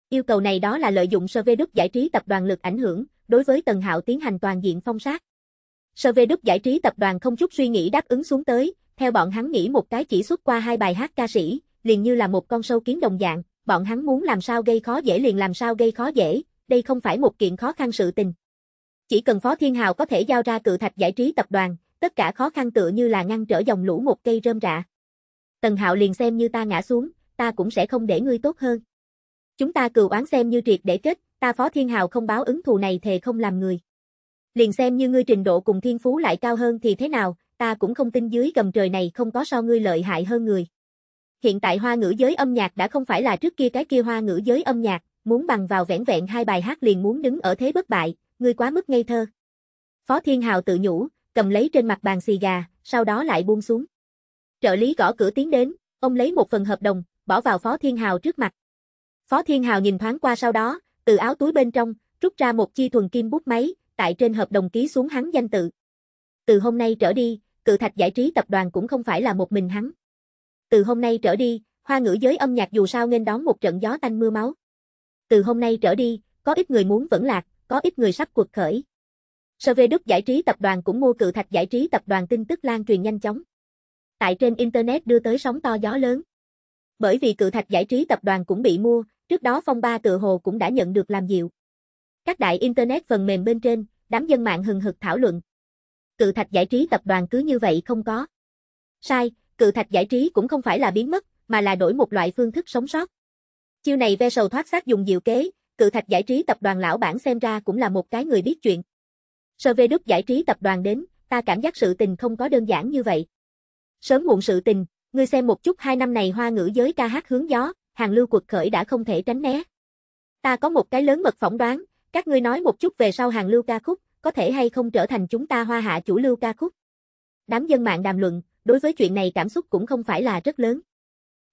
Yêu cầu này đó là lợi dụng sơ vê đức giải trí tập đoàn lực ảnh hưởng, đối với Tần Hạo tiến hành toàn diện phong sát. Sơ vê Đức giải trí tập đoàn không chút suy nghĩ đáp ứng xuống tới, theo bọn hắn nghĩ một cái chỉ xuất qua hai bài hát ca sĩ, liền như là một con sâu kiến đồng dạng, bọn hắn muốn làm sao gây khó dễ liền làm sao gây khó dễ, đây không phải một kiện khó khăn sự tình. Chỉ cần Phó Thiên Hào có thể giao ra cự thạch giải trí tập đoàn, tất cả khó khăn tựa như là ngăn trở dòng lũ một cây rơm rạ. Tần Hạo liền xem như ta ngã xuống, ta cũng sẽ không để ngươi tốt hơn. Chúng ta cừu oán xem như triệt để kết, ta Phó Thiên Hào không báo ứng thù này thề không làm người. Liền xem như ngươi trình độ cùng thiên phú lại cao hơn thì thế nào, ta cũng không tin dưới gầm trời này không có so ngươi lợi hại hơn người. Hiện tại hoa ngữ giới âm nhạc đã không phải là trước kia cái kia hoa ngữ giới âm nhạc, muốn bằng vào vẻn vẹn hai bài hát liền muốn đứng ở thế bất bại, ngươi quá mức ngây thơ. Phó Thiên Hào tự nhủ, cầm lấy trên mặt bàn xì gà, sau đó lại buông xuống. Trợ lý gõ cửa tiến đến, ông lấy một phần hợp đồng, bỏ vào Phó Thiên Hào trước mặt. Phó Thiên Hào nhìn thoáng qua sau đó, từ áo túi bên trong, rút ra một chi thuần kim bút máy, tại trên hợp đồng ký xuống hắn danh tự. Từ hôm nay trở đi, cự thạch giải trí tập đoàn cũng không phải là một mình hắn. Từ hôm nay trở đi, hoa ngữ giới âm nhạc dù sao nên đón một trận gió tanh mưa máu. Từ hôm nay trở đi, có ít người muốn vẫn lạc, có ít người sắp cuộc khởi. Sơ về Đức Giải trí Tập đoàn cũng mua cự thạch giải trí tập đoàn tin tức lan truyền nhanh chóng. Tại trên Internet đưa tới sóng to gió lớn. Bởi vì cự thạch giải trí tập đoàn cũng bị mua, trước đó phong ba tự hồ cũng đã nhận được làm dịu. Các đại Internet phần mềm bên trên, đám dân mạng hừng hực thảo luận. Cự thạch giải trí tập đoàn cứ như vậy không có. Sai, cự thạch giải trí cũng không phải là biến mất, mà là đổi một loại phương thức sống sót. Chiêu này ve sầu thoát xác dùng diệu kế, cự thạch giải trí tập đoàn lão bản xem ra cũng là một cái người biết chuyện. Sơ về Đức giải trí tập đoàn đến, ta cảm giác sự tình không có đơn giản như vậy. Sớm muộn sự tình, Ngươi xem một chút hai năm này hoa ngữ giới ca hát hướng gió, hàng lưu cuộc khởi đã không thể tránh né. Ta có một cái lớn mật phỏng đoán, các ngươi nói một chút về sau hàng lưu ca khúc, có thể hay không trở thành chúng ta hoa hạ chủ lưu ca khúc. Đám dân mạng đàm luận, đối với chuyện này cảm xúc cũng không phải là rất lớn.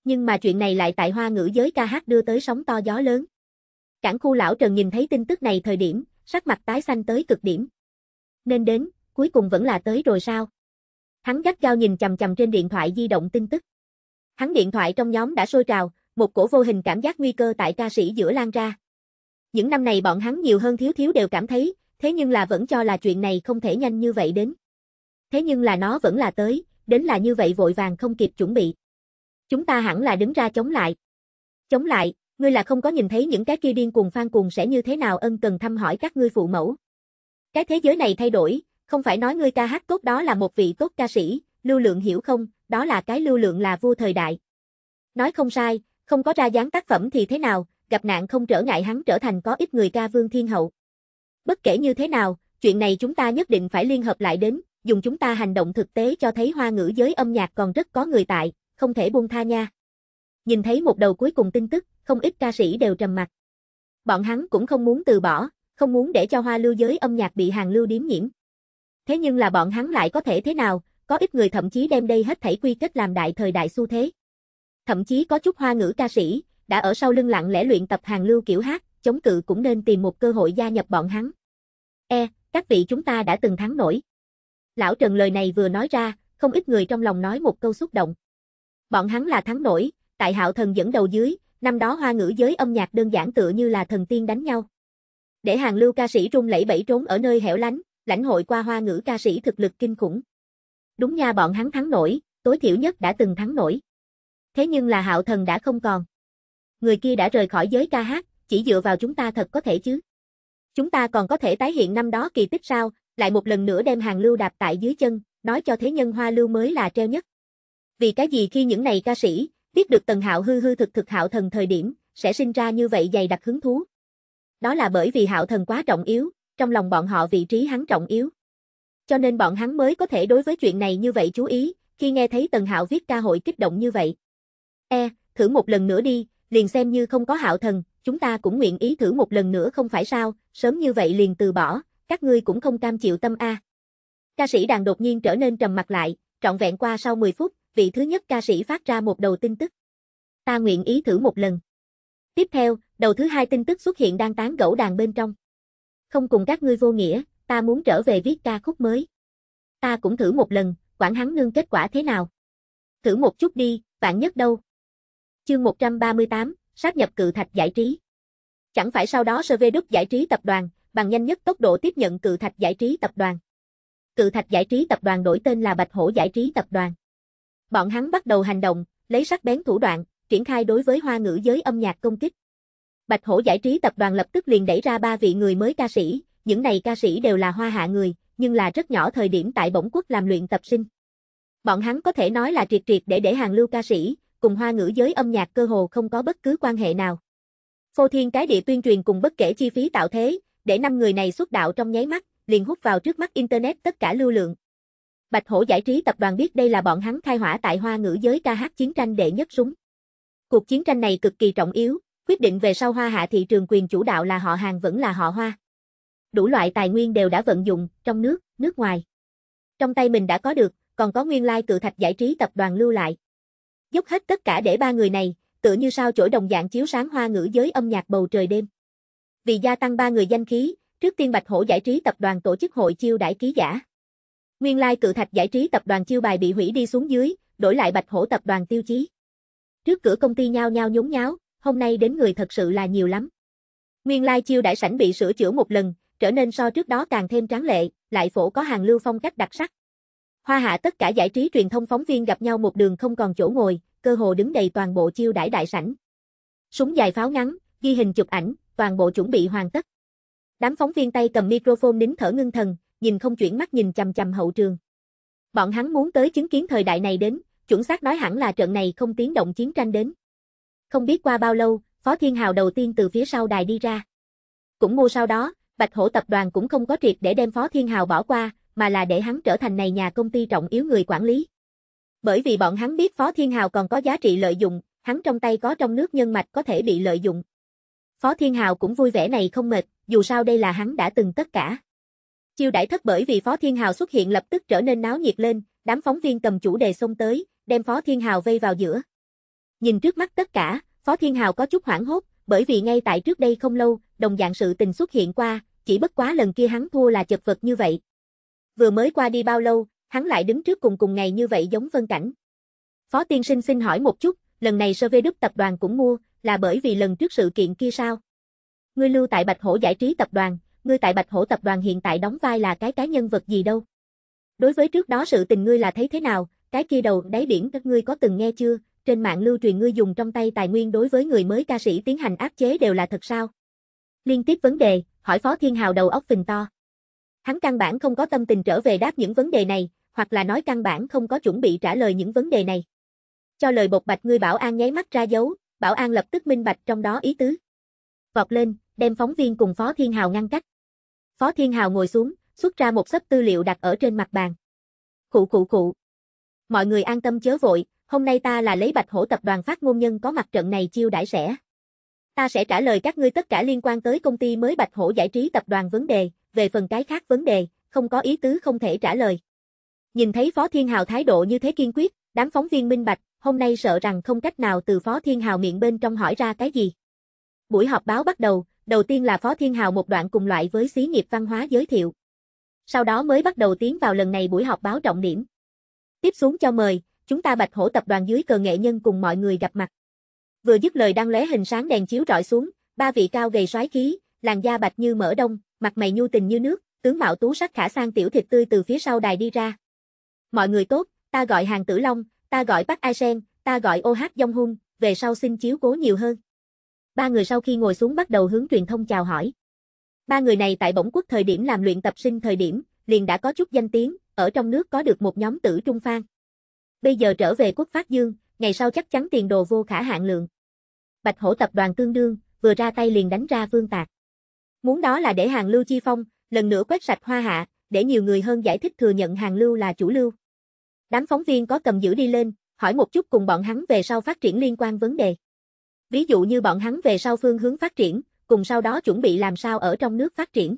Nhưng mà chuyện này lại tại hoa ngữ giới ca hát đưa tới sóng to gió lớn. Cảng khu lão Trần nhìn thấy tin tức này thời điểm, sắc mặt tái xanh tới cực điểm. Nên đến, cuối cùng vẫn là tới rồi sao? Hắn gắt gao nhìn chầm chầm trên điện thoại di động tin tức. Hắn điện thoại trong nhóm đã sôi trào, một cổ vô hình cảm giác nguy cơ tại ca sĩ giữa lan ra. Những năm này bọn hắn nhiều hơn thiếu thiếu đều cảm thấy, thế nhưng là vẫn cho là chuyện này không thể nhanh như vậy đến. Thế nhưng là nó vẫn là tới, đến là như vậy vội vàng không kịp chuẩn bị. Chúng ta hẳn là đứng ra chống lại. Chống lại, ngươi là không có nhìn thấy những cái kia điên cuồng phan cuồng sẽ như thế nào ân cần thăm hỏi các ngươi phụ mẫu. Cái thế giới này thay đổi, không phải nói ngươi ca hát tốt đó là một vị tốt ca sĩ, lưu lượng hiểu không, đó là cái lưu lượng là vua thời đại. Nói không sai, không có ra dáng tác phẩm thì thế nào, gặp nạn không trở ngại hắn trở thành có ít người ca vương thiên hậu. Bất kể như thế nào, chuyện này chúng ta nhất định phải liên hợp lại đến, dùng chúng ta hành động thực tế cho thấy hoa ngữ giới âm nhạc còn rất có người tại, không thể buông tha nha. Nhìn thấy một đầu cuối cùng tin tức, không ít ca sĩ đều trầm mặt. Bọn hắn cũng không muốn từ bỏ, không muốn để cho hoa lưu giới âm nhạc bị hàng lưu điếm nhiễm. Thế nhưng là bọn hắn lại có thể thế nào, có ít người thậm chí đem đây hết thảy quy kết làm đại thời đại xu thế. Thậm chí có chút hoa ngữ ca sĩ, đã ở sau lưng lặng lẽ luyện tập hàng lưu kiểu hát, chống cự cũng nên tìm một cơ hội gia nhập bọn hắn. E, các vị chúng ta đã từng thắng nổi. Lão Trần lời này vừa nói ra, không ít người trong lòng nói một câu xúc động. Bọn hắn là thắng nổi, tại hạo thần dẫn đầu dưới, năm đó hoa ngữ giới âm nhạc đơn giản tựa như là thần tiên đánh nhau. Để hàng lưu ca sĩ trung lẫy bẫy trốn ở nơi hẻo lánh, lãnh hội qua hoa ngữ ca sĩ thực lực kinh khủng. Đúng nha bọn hắn thắng nổi, tối thiểu nhất đã từng thắng nổi. Thế nhưng là hạo thần đã không còn. Người kia đã rời khỏi giới ca hát, chỉ dựa vào chúng ta thật có thể chứ. Chúng ta còn có thể tái hiện năm đó kỳ tích sao, lại một lần nữa đem hàng lưu đạp tại dưới chân, nói cho thế nhân hoa lưu mới là treo nhất. Vì cái gì khi những này ca sĩ, biết được tần hạo hư hư thực thực hạo thần thời điểm, sẽ sinh ra như vậy dày đặc hứng thú. Đó là bởi vì hạo thần quá trọng yếu, trong lòng bọn họ vị trí hắn trọng yếu. Cho nên bọn hắn mới có thể đối với chuyện này như vậy chú ý, khi nghe thấy tần hạo viết ca hội kích động như vậy. E, thử một lần nữa đi, liền xem như không có hạo thần, chúng ta cũng nguyện ý thử một lần nữa không phải sao, sớm như vậy liền từ bỏ, các ngươi cũng không cam chịu tâm A. Ca sĩ đàn đột nhiên trở nên trầm mặt lại, trọn vẹn qua sau 10 phút, vị thứ nhất ca sĩ phát ra một đầu tin tức. Ta nguyện ý thử một lần. Tiếp theo, đầu thứ hai tin tức xuất hiện đang tán gẫu đàn bên trong. Không cùng các ngươi vô nghĩa, ta muốn trở về viết ca khúc mới. Ta cũng thử một lần, quản hắn nương kết quả thế nào. Thử một chút đi, bạn nhất đâu. Chương 138, sát nhập cự thạch giải trí. Chẳng phải sau đó Sơ Đức giải trí tập đoàn, bằng nhanh nhất tốc độ tiếp nhận cự thạch giải trí tập đoàn. Cự thạch giải trí tập đoàn đổi tên là Bạch Hổ giải trí tập đoàn. Bọn hắn bắt đầu hành động, lấy sắc bén thủ đoạn, triển khai đối với hoa ngữ giới âm nhạc công kích. Bạch Hổ giải trí tập đoàn lập tức liền đẩy ra ba vị người mới ca sĩ, những này ca sĩ đều là hoa hạ người, nhưng là rất nhỏ thời điểm tại bổng quốc làm luyện tập sinh. Bọn hắn có thể nói là triệt triệt để để hàng lưu ca sĩ, cùng hoa ngữ giới âm nhạc cơ hồ không có bất cứ quan hệ nào. Phô thiên cái địa tuyên truyền cùng bất kể chi phí tạo thế, để năm người này xuất đạo trong nháy mắt, liền hút vào trước mắt Internet tất cả lưu lượng. Bạch Hổ giải trí tập đoàn biết đây là bọn hắn khai hỏa tại hoa ngữ giới ca hát chiến tranh đệ nhất súng. Cuộc chiến tranh này cực kỳ trọng yếu, quyết định về sau hoa hạ thị trường quyền chủ đạo là họ hàng vẫn là họ hoa. Đủ loại tài nguyên đều đã vận dụng, trong nước, nước ngoài. Trong tay mình đã có được, còn có nguyên lai cự thạch giải trí tập đoàn lưu lại. Dốc hết tất cả để ba người này, tựa như sao chổi đồng dạng chiếu sáng hoa ngữ giới âm nhạc bầu trời đêm. Vì gia tăng ba người danh khí, trước tiên Bạch Hổ giải trí tập đoàn tổ chức hội chiêu đãi ký giả. Nguyên lai cự thạch giải trí tập đoàn chiêu bài bị hủy đi xuống dưới, đổi lại Bạch Hổ tập đoàn tiêu chí. Trước cửa công ty nhao nhao nhốn nháo, hôm nay đến người thật sự là nhiều lắm. Nguyên lai chiêu đãi sảnh bị sửa chữa một lần, trở nên so trước đó càng thêm tráng lệ, lại phổ có hàng lưu phong cách đặc sắc. Hoa hạ tất cả giải trí truyền thông phóng viên gặp nhau một đường không còn chỗ ngồi, cơ hồ đứng đầy toàn bộ chiêu đãi đại sảnh. Súng dài pháo ngắn, ghi hình chụp ảnh, toàn bộ chuẩn bị hoàn tất. Đám phóng viên tay cầm microphone nín thở ngưng thần, nhìn không chuyển mắt nhìn chằm chằm hậu trường. Bọn hắn muốn tới chứng kiến thời đại này đến, chuẩn xác nói hẳn là trận này không tiến động chiến tranh đến. Không biết qua bao lâu, Phó Thiên Hào đầu tiên từ phía sau đài đi ra. Cũng mua sau đó, Bạch Hổ tập đoàn cũng không có triệt để đem Phó Thiên Hào bỏ qua, mà là để hắn trở thành này nhà công ty trọng yếu người quản lý. Bởi vì bọn hắn biết Phó Thiên Hào còn có giá trị lợi dụng, hắn trong tay có trong nước nhân mạch có thể bị lợi dụng. Phó Thiên Hào cũng vui vẻ này không mệt, dù sao đây là hắn đã từng tất cả. Chiêu đãi thất bởi vì Phó Thiên Hào xuất hiện lập tức trở nên náo nhiệt lên, đám phóng viên cầm chủ đề xông tới, đem Phó Thiên Hào vây vào giữa. Nhìn trước mắt tất cả, Phó Thiên Hào có chút hoảng hốt, bởi vì ngay tại trước đây không lâu, đồng dạng sự tình xuất hiện qua, chỉ bất quá lần kia hắn thua là chật vật như vậy. Vừa mới qua đi bao lâu, hắn lại đứng trước cùng cùng ngày như vậy giống vân cảnh. Phó tiên sinh xin hỏi một chút, lần này sơ Đức tập đoàn cũng mua, là bởi vì lần trước sự kiện kia sao? Ngươi lưu tại Bạch Hổ giải trí tập đoàn, ngươi tại Bạch Hổ tập đoàn hiện tại đóng vai là cái cái nhân vật gì đâu? Đối với trước đó sự tình ngươi là thấy thế nào, cái kia đầu đáy biển các ngươi có từng nghe chưa, trên mạng lưu truyền ngươi dùng trong tay tài nguyên đối với người mới ca sĩ tiến hành áp chế đều là thật sao? Liên tiếp vấn đề, hỏi Phó Thiên Hào đầu óc phình to. Hắn căn bản không có tâm tình trở về đáp những vấn đề này, hoặc là nói căn bản không có chuẩn bị trả lời những vấn đề này. Cho lời bộc bạch ngươi Bảo An nháy mắt ra dấu, Bảo An lập tức minh bạch trong đó ý tứ. Vọt lên, đem phóng viên cùng Phó Thiên Hào ngăn cách. Phó Thiên Hào ngồi xuống, xuất ra một sấp tư liệu đặt ở trên mặt bàn. Khụ khụ khụ. Mọi người an tâm chớ vội, hôm nay ta là lấy Bạch Hổ tập đoàn phát ngôn nhân có mặt trận này chiêu đãi sẽ. Ta sẽ trả lời các ngươi tất cả liên quan tới công ty mới Bạch Hổ giải trí tập đoàn vấn đề, về phần cái khác vấn đề, không có ý tứ không thể trả lời. Nhìn thấy Phó Thiên Hào thái độ như thế kiên quyết, đám phóng viên minh bạch, hôm nay sợ rằng không cách nào từ Phó Thiên Hào miệng bên trong hỏi ra cái gì. Buổi họp báo bắt đầu, đầu tiên là Phó Thiên Hào một đoạn cùng loại với xí nghiệp văn hóa giới thiệu. Sau đó mới bắt đầu tiến vào lần này buổi họp báo trọng điểm. Tiếp xuống cho mời, chúng ta bạch hổ tập đoàn dưới cờ nghệ nhân cùng mọi người gặp mặt. Vừa dứt lời đang lóe hình sáng đèn chiếu rọi xuống, ba vị cao gầy soái khí, làn da bạch như mỡ đông, mặt mày nhu tình như nước, tướng mạo tú sắc khả sang tiểu thịt tươi từ phía sau đài đi ra. Mọi người tốt, ta gọi hàng tử long, ta gọi Bắc Ai Sen, ta gọi OH Dông hung về sau xin chiếu cố nhiều hơn. Ba người sau khi ngồi xuống bắt đầu hướng truyền thông chào hỏi. Ba người này tại bổng quốc thời điểm làm luyện tập sinh thời điểm, liền đã có chút danh tiếng, ở trong nước có được một nhóm tử trung phan. Bây giờ trở về quốc phát dương, ngày sau chắc chắn tiền đồ vô khả hạn lượng. Bạch hổ tập đoàn tương đương, vừa ra tay liền đánh ra vương tạc. Muốn đó là để hàng lưu chi phong, lần nữa quét sạch hoa hạ, để nhiều người hơn giải thích thừa nhận hàng lưu là chủ lưu. Đám phóng viên có cầm giữ đi lên, hỏi một chút cùng bọn hắn về sau phát triển liên quan vấn đề. Ví dụ như bọn hắn về sau phương hướng phát triển, cùng sau đó chuẩn bị làm sao ở trong nước phát triển.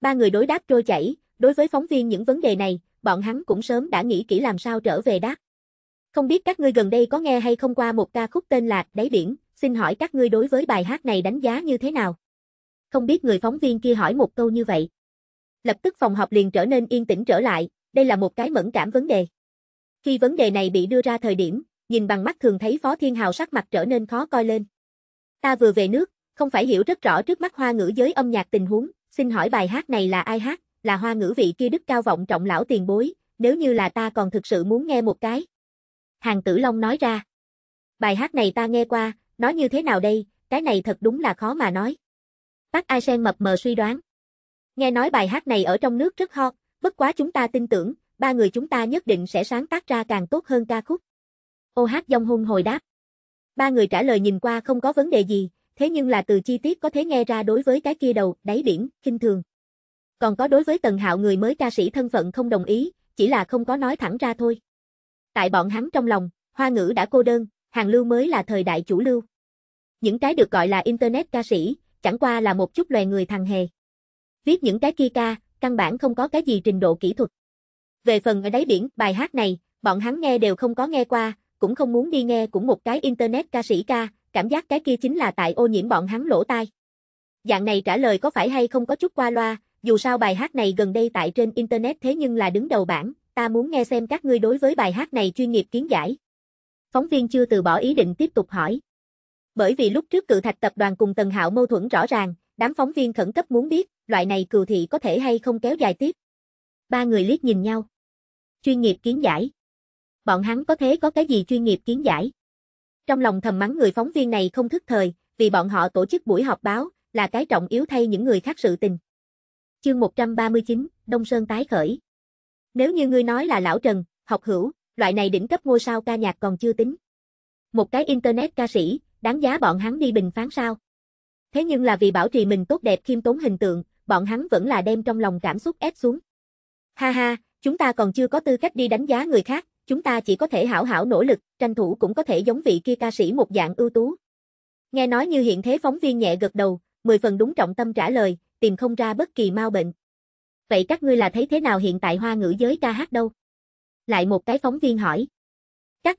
Ba người đối đáp trôi chảy, đối với phóng viên những vấn đề này, bọn hắn cũng sớm đã nghĩ kỹ làm sao trở về đáp. Không biết các ngươi gần đây có nghe hay không qua một ca khúc tên là Đáy Biển, xin hỏi các ngươi đối với bài hát này đánh giá như thế nào? Không biết người phóng viên kia hỏi một câu như vậy. Lập tức phòng họp liền trở nên yên tĩnh trở lại, đây là một cái mẫn cảm vấn đề. Khi vấn đề này bị đưa ra thời điểm, nhìn bằng mắt thường thấy Phó Thiên Hào sắc mặt trở nên khó coi lên. Ta vừa về nước, không phải hiểu rất rõ trước mắt hoa ngữ giới âm nhạc tình huống, xin hỏi bài hát này là ai hát, là hoa ngữ vị kia đức cao vọng trọng lão tiền bối, nếu như là ta còn thực sự muốn nghe một cái. Hàng tử Long nói ra. Bài hát này ta nghe qua, nói như thế nào đây, cái này thật đúng là khó mà nói. Bác Ai Sen mập mờ suy đoán. Nghe nói bài hát này ở trong nước rất hot, bất quá chúng ta tin tưởng, ba người chúng ta nhất định sẽ sáng tác ra càng tốt hơn ca khúc. Ô hát dông hung hồi đáp. Ba người trả lời nhìn qua không có vấn đề gì, thế nhưng là từ chi tiết có thể nghe ra đối với cái kia đầu, đáy biển, kinh thường. Còn có đối với Tần Hạo người mới ca sĩ thân phận không đồng ý, chỉ là không có nói thẳng ra thôi. Tại bọn hắn trong lòng, hoa ngữ đã cô đơn, hàng lưu mới là thời đại chủ lưu. Những cái được gọi là Internet ca sĩ, chẳng qua là một chút loài người thằng hề. Viết những cái kia ca, căn bản không có cái gì trình độ kỹ thuật. Về phần ở đáy biển, bài hát này, bọn hắn nghe đều không có nghe qua, cũng không muốn đi nghe cũng một cái internet ca sĩ ca, cảm giác cái kia chính là tại ô nhiễm bọn hắn lỗ tai. Dạng này trả lời có phải hay không có chút qua loa, dù sao bài hát này gần đây tại trên internet thế nhưng là đứng đầu bảng, ta muốn nghe xem các ngươi đối với bài hát này chuyên nghiệp kiến giải. Phóng viên chưa từ bỏ ý định tiếp tục hỏi. Bởi vì lúc trước cự thạch tập đoàn cùng Tần Hạo mâu thuẫn rõ ràng, đám phóng viên khẩn cấp muốn biết, loại này cừu thị có thể hay không kéo dài tiếp. Ba người liếc nhìn nhau. Chuyên nghiệp kiến giải. Bọn hắn có thế có cái gì chuyên nghiệp kiến giải? Trong lòng thầm mắng người phóng viên này không thức thời, vì bọn họ tổ chức buổi họp báo, là cái trọng yếu thay những người khác sự tình. Chương 139, Đông Sơn tái khởi. Nếu như ngươi nói là lão Trần, học hữu, loại này đỉnh cấp ngôi sao ca nhạc còn chưa tính. Một cái internet ca sĩ, đáng giá bọn hắn đi bình phán sao? Thế nhưng là vì bảo trì mình tốt đẹp khiêm tốn hình tượng, bọn hắn vẫn là đem trong lòng cảm xúc ép xuống. Ha ha, chúng ta còn chưa có tư cách đi đánh giá người khác, chúng ta chỉ có thể hảo hảo nỗ lực, tranh thủ cũng có thể giống vị kia ca sĩ một dạng ưu tú. Nghe nói như hiện thế phóng viên nhẹ gật đầu, mười phần đúng trọng tâm trả lời, tìm không ra bất kỳ mau bệnh. Vậy các ngươi là thấy thế nào hiện tại hoa ngữ giới ca hát đâu? Lại một cái phóng viên hỏi. Cắt.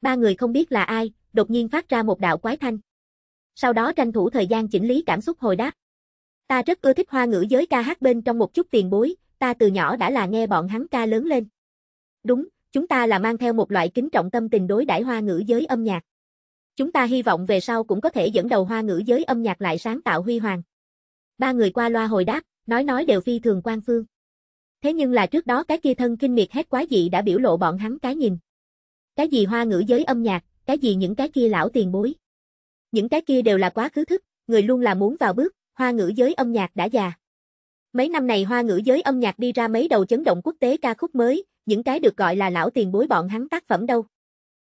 Ba người không biết là ai, đột nhiên phát ra một đạo quái thanh. Sau đó tranh thủ thời gian chỉnh lý cảm xúc hồi đáp. Ta rất ưa thích hoa ngữ giới ca hát bên trong một chút tiền bối, ta từ nhỏ đã là nghe bọn hắn ca lớn lên. Đúng, chúng ta là mang theo một loại kính trọng tâm tình đối đãi hoa ngữ giới âm nhạc. Chúng ta hy vọng về sau cũng có thể dẫn đầu hoa ngữ giới âm nhạc lại sáng tạo huy hoàng. Ba người qua loa hồi đáp, nói nói đều phi thường quan phương. Thế nhưng là trước đó cái kia thân kinh miệt hét quá dị đã biểu lộ bọn hắn cái nhìn. Cái gì hoa ngữ giới âm nhạc, cái gì những cái kia lão tiền bối. Những cái kia đều là quá khứ thức, người luôn là muốn vào bước, hoa ngữ giới âm nhạc đã già. Mấy năm này hoa ngữ giới âm nhạc đi ra mấy đầu chấn động quốc tế ca khúc mới, những cái được gọi là lão tiền bối bọn hắn tác phẩm đâu.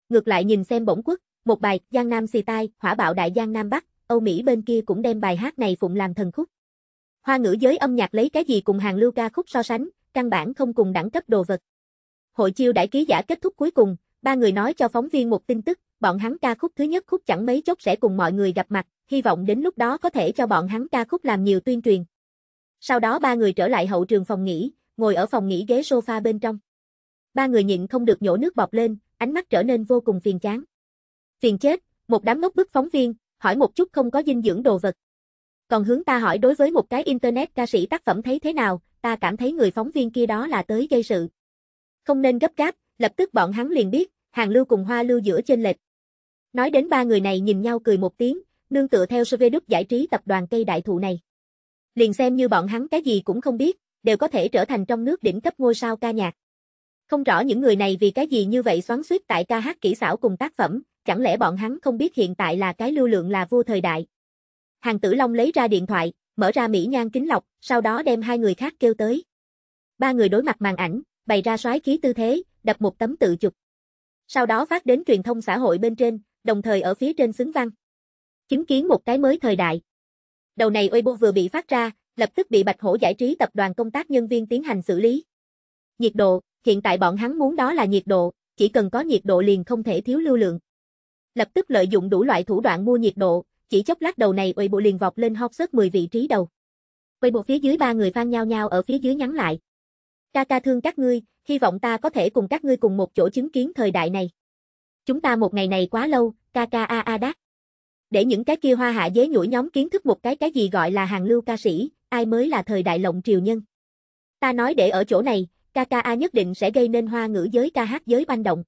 Ngược lại nhìn xem bổng quốc, một bài Giang Nam xì tai, hỏa bạo đại Giang Nam Bắc, Âu Mỹ bên kia cũng đem bài hát này phụng làm thần khúc. Hoa ngữ giới âm nhạc lấy cái gì cùng hàng lưu ca khúc so sánh, căn bản không cùng đẳng cấp đồ vật. Hội chiêu đại ký giả kết thúc cuối cùng, ba người nói cho phóng viên một tin tức, bọn hắn ca khúc thứ nhất khúc chẳng mấy chốc sẽ cùng mọi người gặp mặt, hy vọng đến lúc đó có thể cho bọn hắn ca khúc làm nhiều tuyên truyền. Sau đó ba người trở lại hậu trường phòng nghỉ, ngồi ở phòng nghỉ ghế sofa bên trong. Ba người nhịn không được nhổ nước bọt lên, ánh mắt trở nên vô cùng phiền chán. Phiền chết, một đám ngốc bức phóng viên, hỏi một chút không có dinh dưỡng đồ vật. Còn hướng ta hỏi đối với một cái internet ca sĩ tác phẩm thấy thế nào, ta cảm thấy người phóng viên kia đó là tới gây sự. Không nên gấp gáp, lập tức bọn hắn liền biết, hàng lưu cùng hoa lưu giữa trên lệch. Nói đến ba người này nhìn nhau cười một tiếng, nương tựa theo Đức giải trí tập đoàn cây đại thụ này. Liền xem như bọn hắn cái gì cũng không biết, đều có thể trở thành trong nước đỉnh cấp ngôi sao ca nhạc. Không rõ những người này vì cái gì như vậy xoắn xuýt tại ca hát kỹ xảo cùng tác phẩm, chẳng lẽ bọn hắn không biết hiện tại là cái lưu lượng là vô thời đại. Hàng tử Long lấy ra điện thoại, mở ra mỹ nhan kính lọc, sau đó đem hai người khác kêu tới. Ba người đối mặt màn ảnh, bày ra soái khí tư thế, đập một tấm tự chụp. Sau đó phát đến truyền thông xã hội bên trên, đồng thời ở phía trên xứng văn. Chứng kiến một cái mới thời đại. Đầu này Weibo vừa bị phát ra, lập tức bị Bạch Hổ giải trí tập đoàn công tác nhân viên tiến hành xử lý. Nhiệt độ, hiện tại bọn hắn muốn đó là nhiệt độ, chỉ cần có nhiệt độ liền không thể thiếu lưu lượng. Lập tức lợi dụng đủ loại thủ đoạn mua nhiệt độ, chỉ chốc lát đầu này Weibo liền vọt lên hot search 10 vị trí đầu. Weibo phía dưới ba người fan nhau nhau ở phía dưới nhắn lại. Ca ca thương các ngươi, hy vọng ta có thể cùng các ngươi cùng một chỗ chứng kiến thời đại này. Chúng ta một ngày này quá lâu, ca ca a a đát. Để những cái kia hoa hạ dế nhũi nhóm kiến thức một cái cái gì gọi là hàng lưu ca sĩ, ai mới là thời đại lộng triều nhân. Ta nói để ở chỗ này, ca ca a nhất định sẽ gây nên hoa ngữ giới ca hát giới banh động.